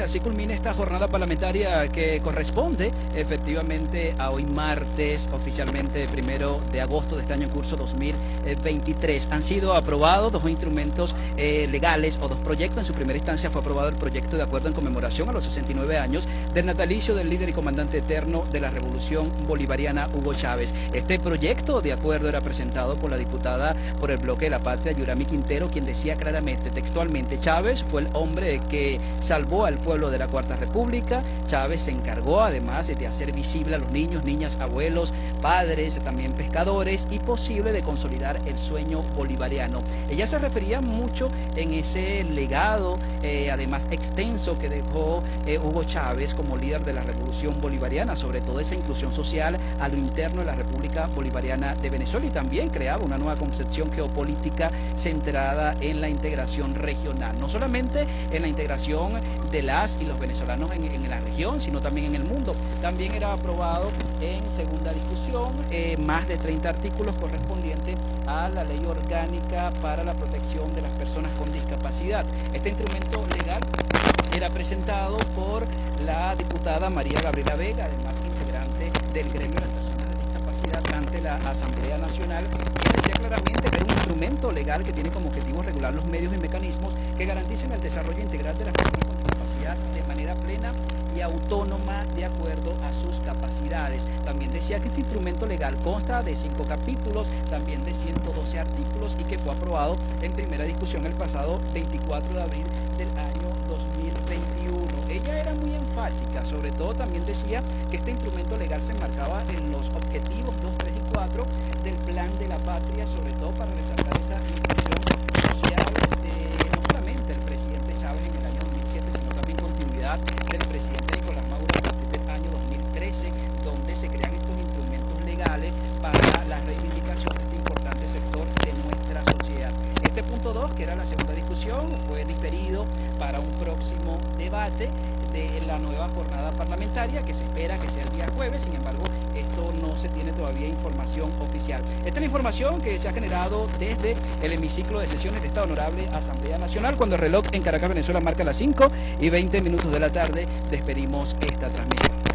Así culmina esta jornada parlamentaria que corresponde efectivamente a hoy martes, oficialmente primero de agosto de este año en curso 2023. Han sido aprobados dos instrumentos eh, legales o dos proyectos. En su primera instancia fue aprobado el proyecto de acuerdo en conmemoración a los 69 años del natalicio del líder y comandante eterno de la Revolución Bolivariana, Hugo Chávez. Este proyecto de acuerdo era presentado por la diputada por el bloque de la patria, Yurami Quintero, quien decía claramente, textualmente, Chávez fue el hombre que salvó al de la Cuarta República. Chávez se encargó además de hacer visible a los niños, niñas, abuelos, padres, también pescadores y posible de consolidar el sueño bolivariano. Ella se refería mucho en ese legado, eh, además extenso, que dejó eh, Hugo Chávez como líder de la revolución bolivariana, sobre todo esa inclusión social a lo interno de la República Bolivariana de Venezuela y también creaba una nueva concepción geopolítica centrada en la integración regional, no solamente en la integración de y los venezolanos en, la región, sino también en el mundo. También era aprobado en segunda discusión eh, más de 30 artículos correspondientes a la ley orgánica para la protección de las personas con discapacidad. Este instrumento legal era presentado por la diputada María Gabriela Vega, además integrante del gremio de las personas de discapacidad ante la Asamblea Nacional, que decía claramente que era un instrumento legal que tiene como objetivo regular los medios y mecanismos que garanticen el desarrollo integral de las personas con de manera plena y autónoma de acuerdo a sus capacidades. También decía que este instrumento legal consta de cinco capítulos, también de 112 artículos y que fue aprobado en primera discusión el pasado 24 de abril del año 2021. Ella era muy enfática, sobre todo también decía que este instrumento legal se enmarcaba en los objetivos 2, 3 y 4 del plan de la patria, sobre todo para resaltar esa inclusión presidente Nicolás Maduro a partir del año 2013, donde se crean estos instrumentos legales para la reivindicación de importante sector de nuestra sociedad. Este punto 2, que era la segunda discusión, fue diferido para un próximo debate de la nueva jornada parlamentaria que se espera que sea el día jueves, sin embargo se tiene todavía información oficial. Esta es la información que se ha generado desde el hemiciclo de sesiones de esta honorable Asamblea Nacional cuando el reloj en Caracas, Venezuela marca las 5 y 20 minutos de la tarde despedimos esta transmisión.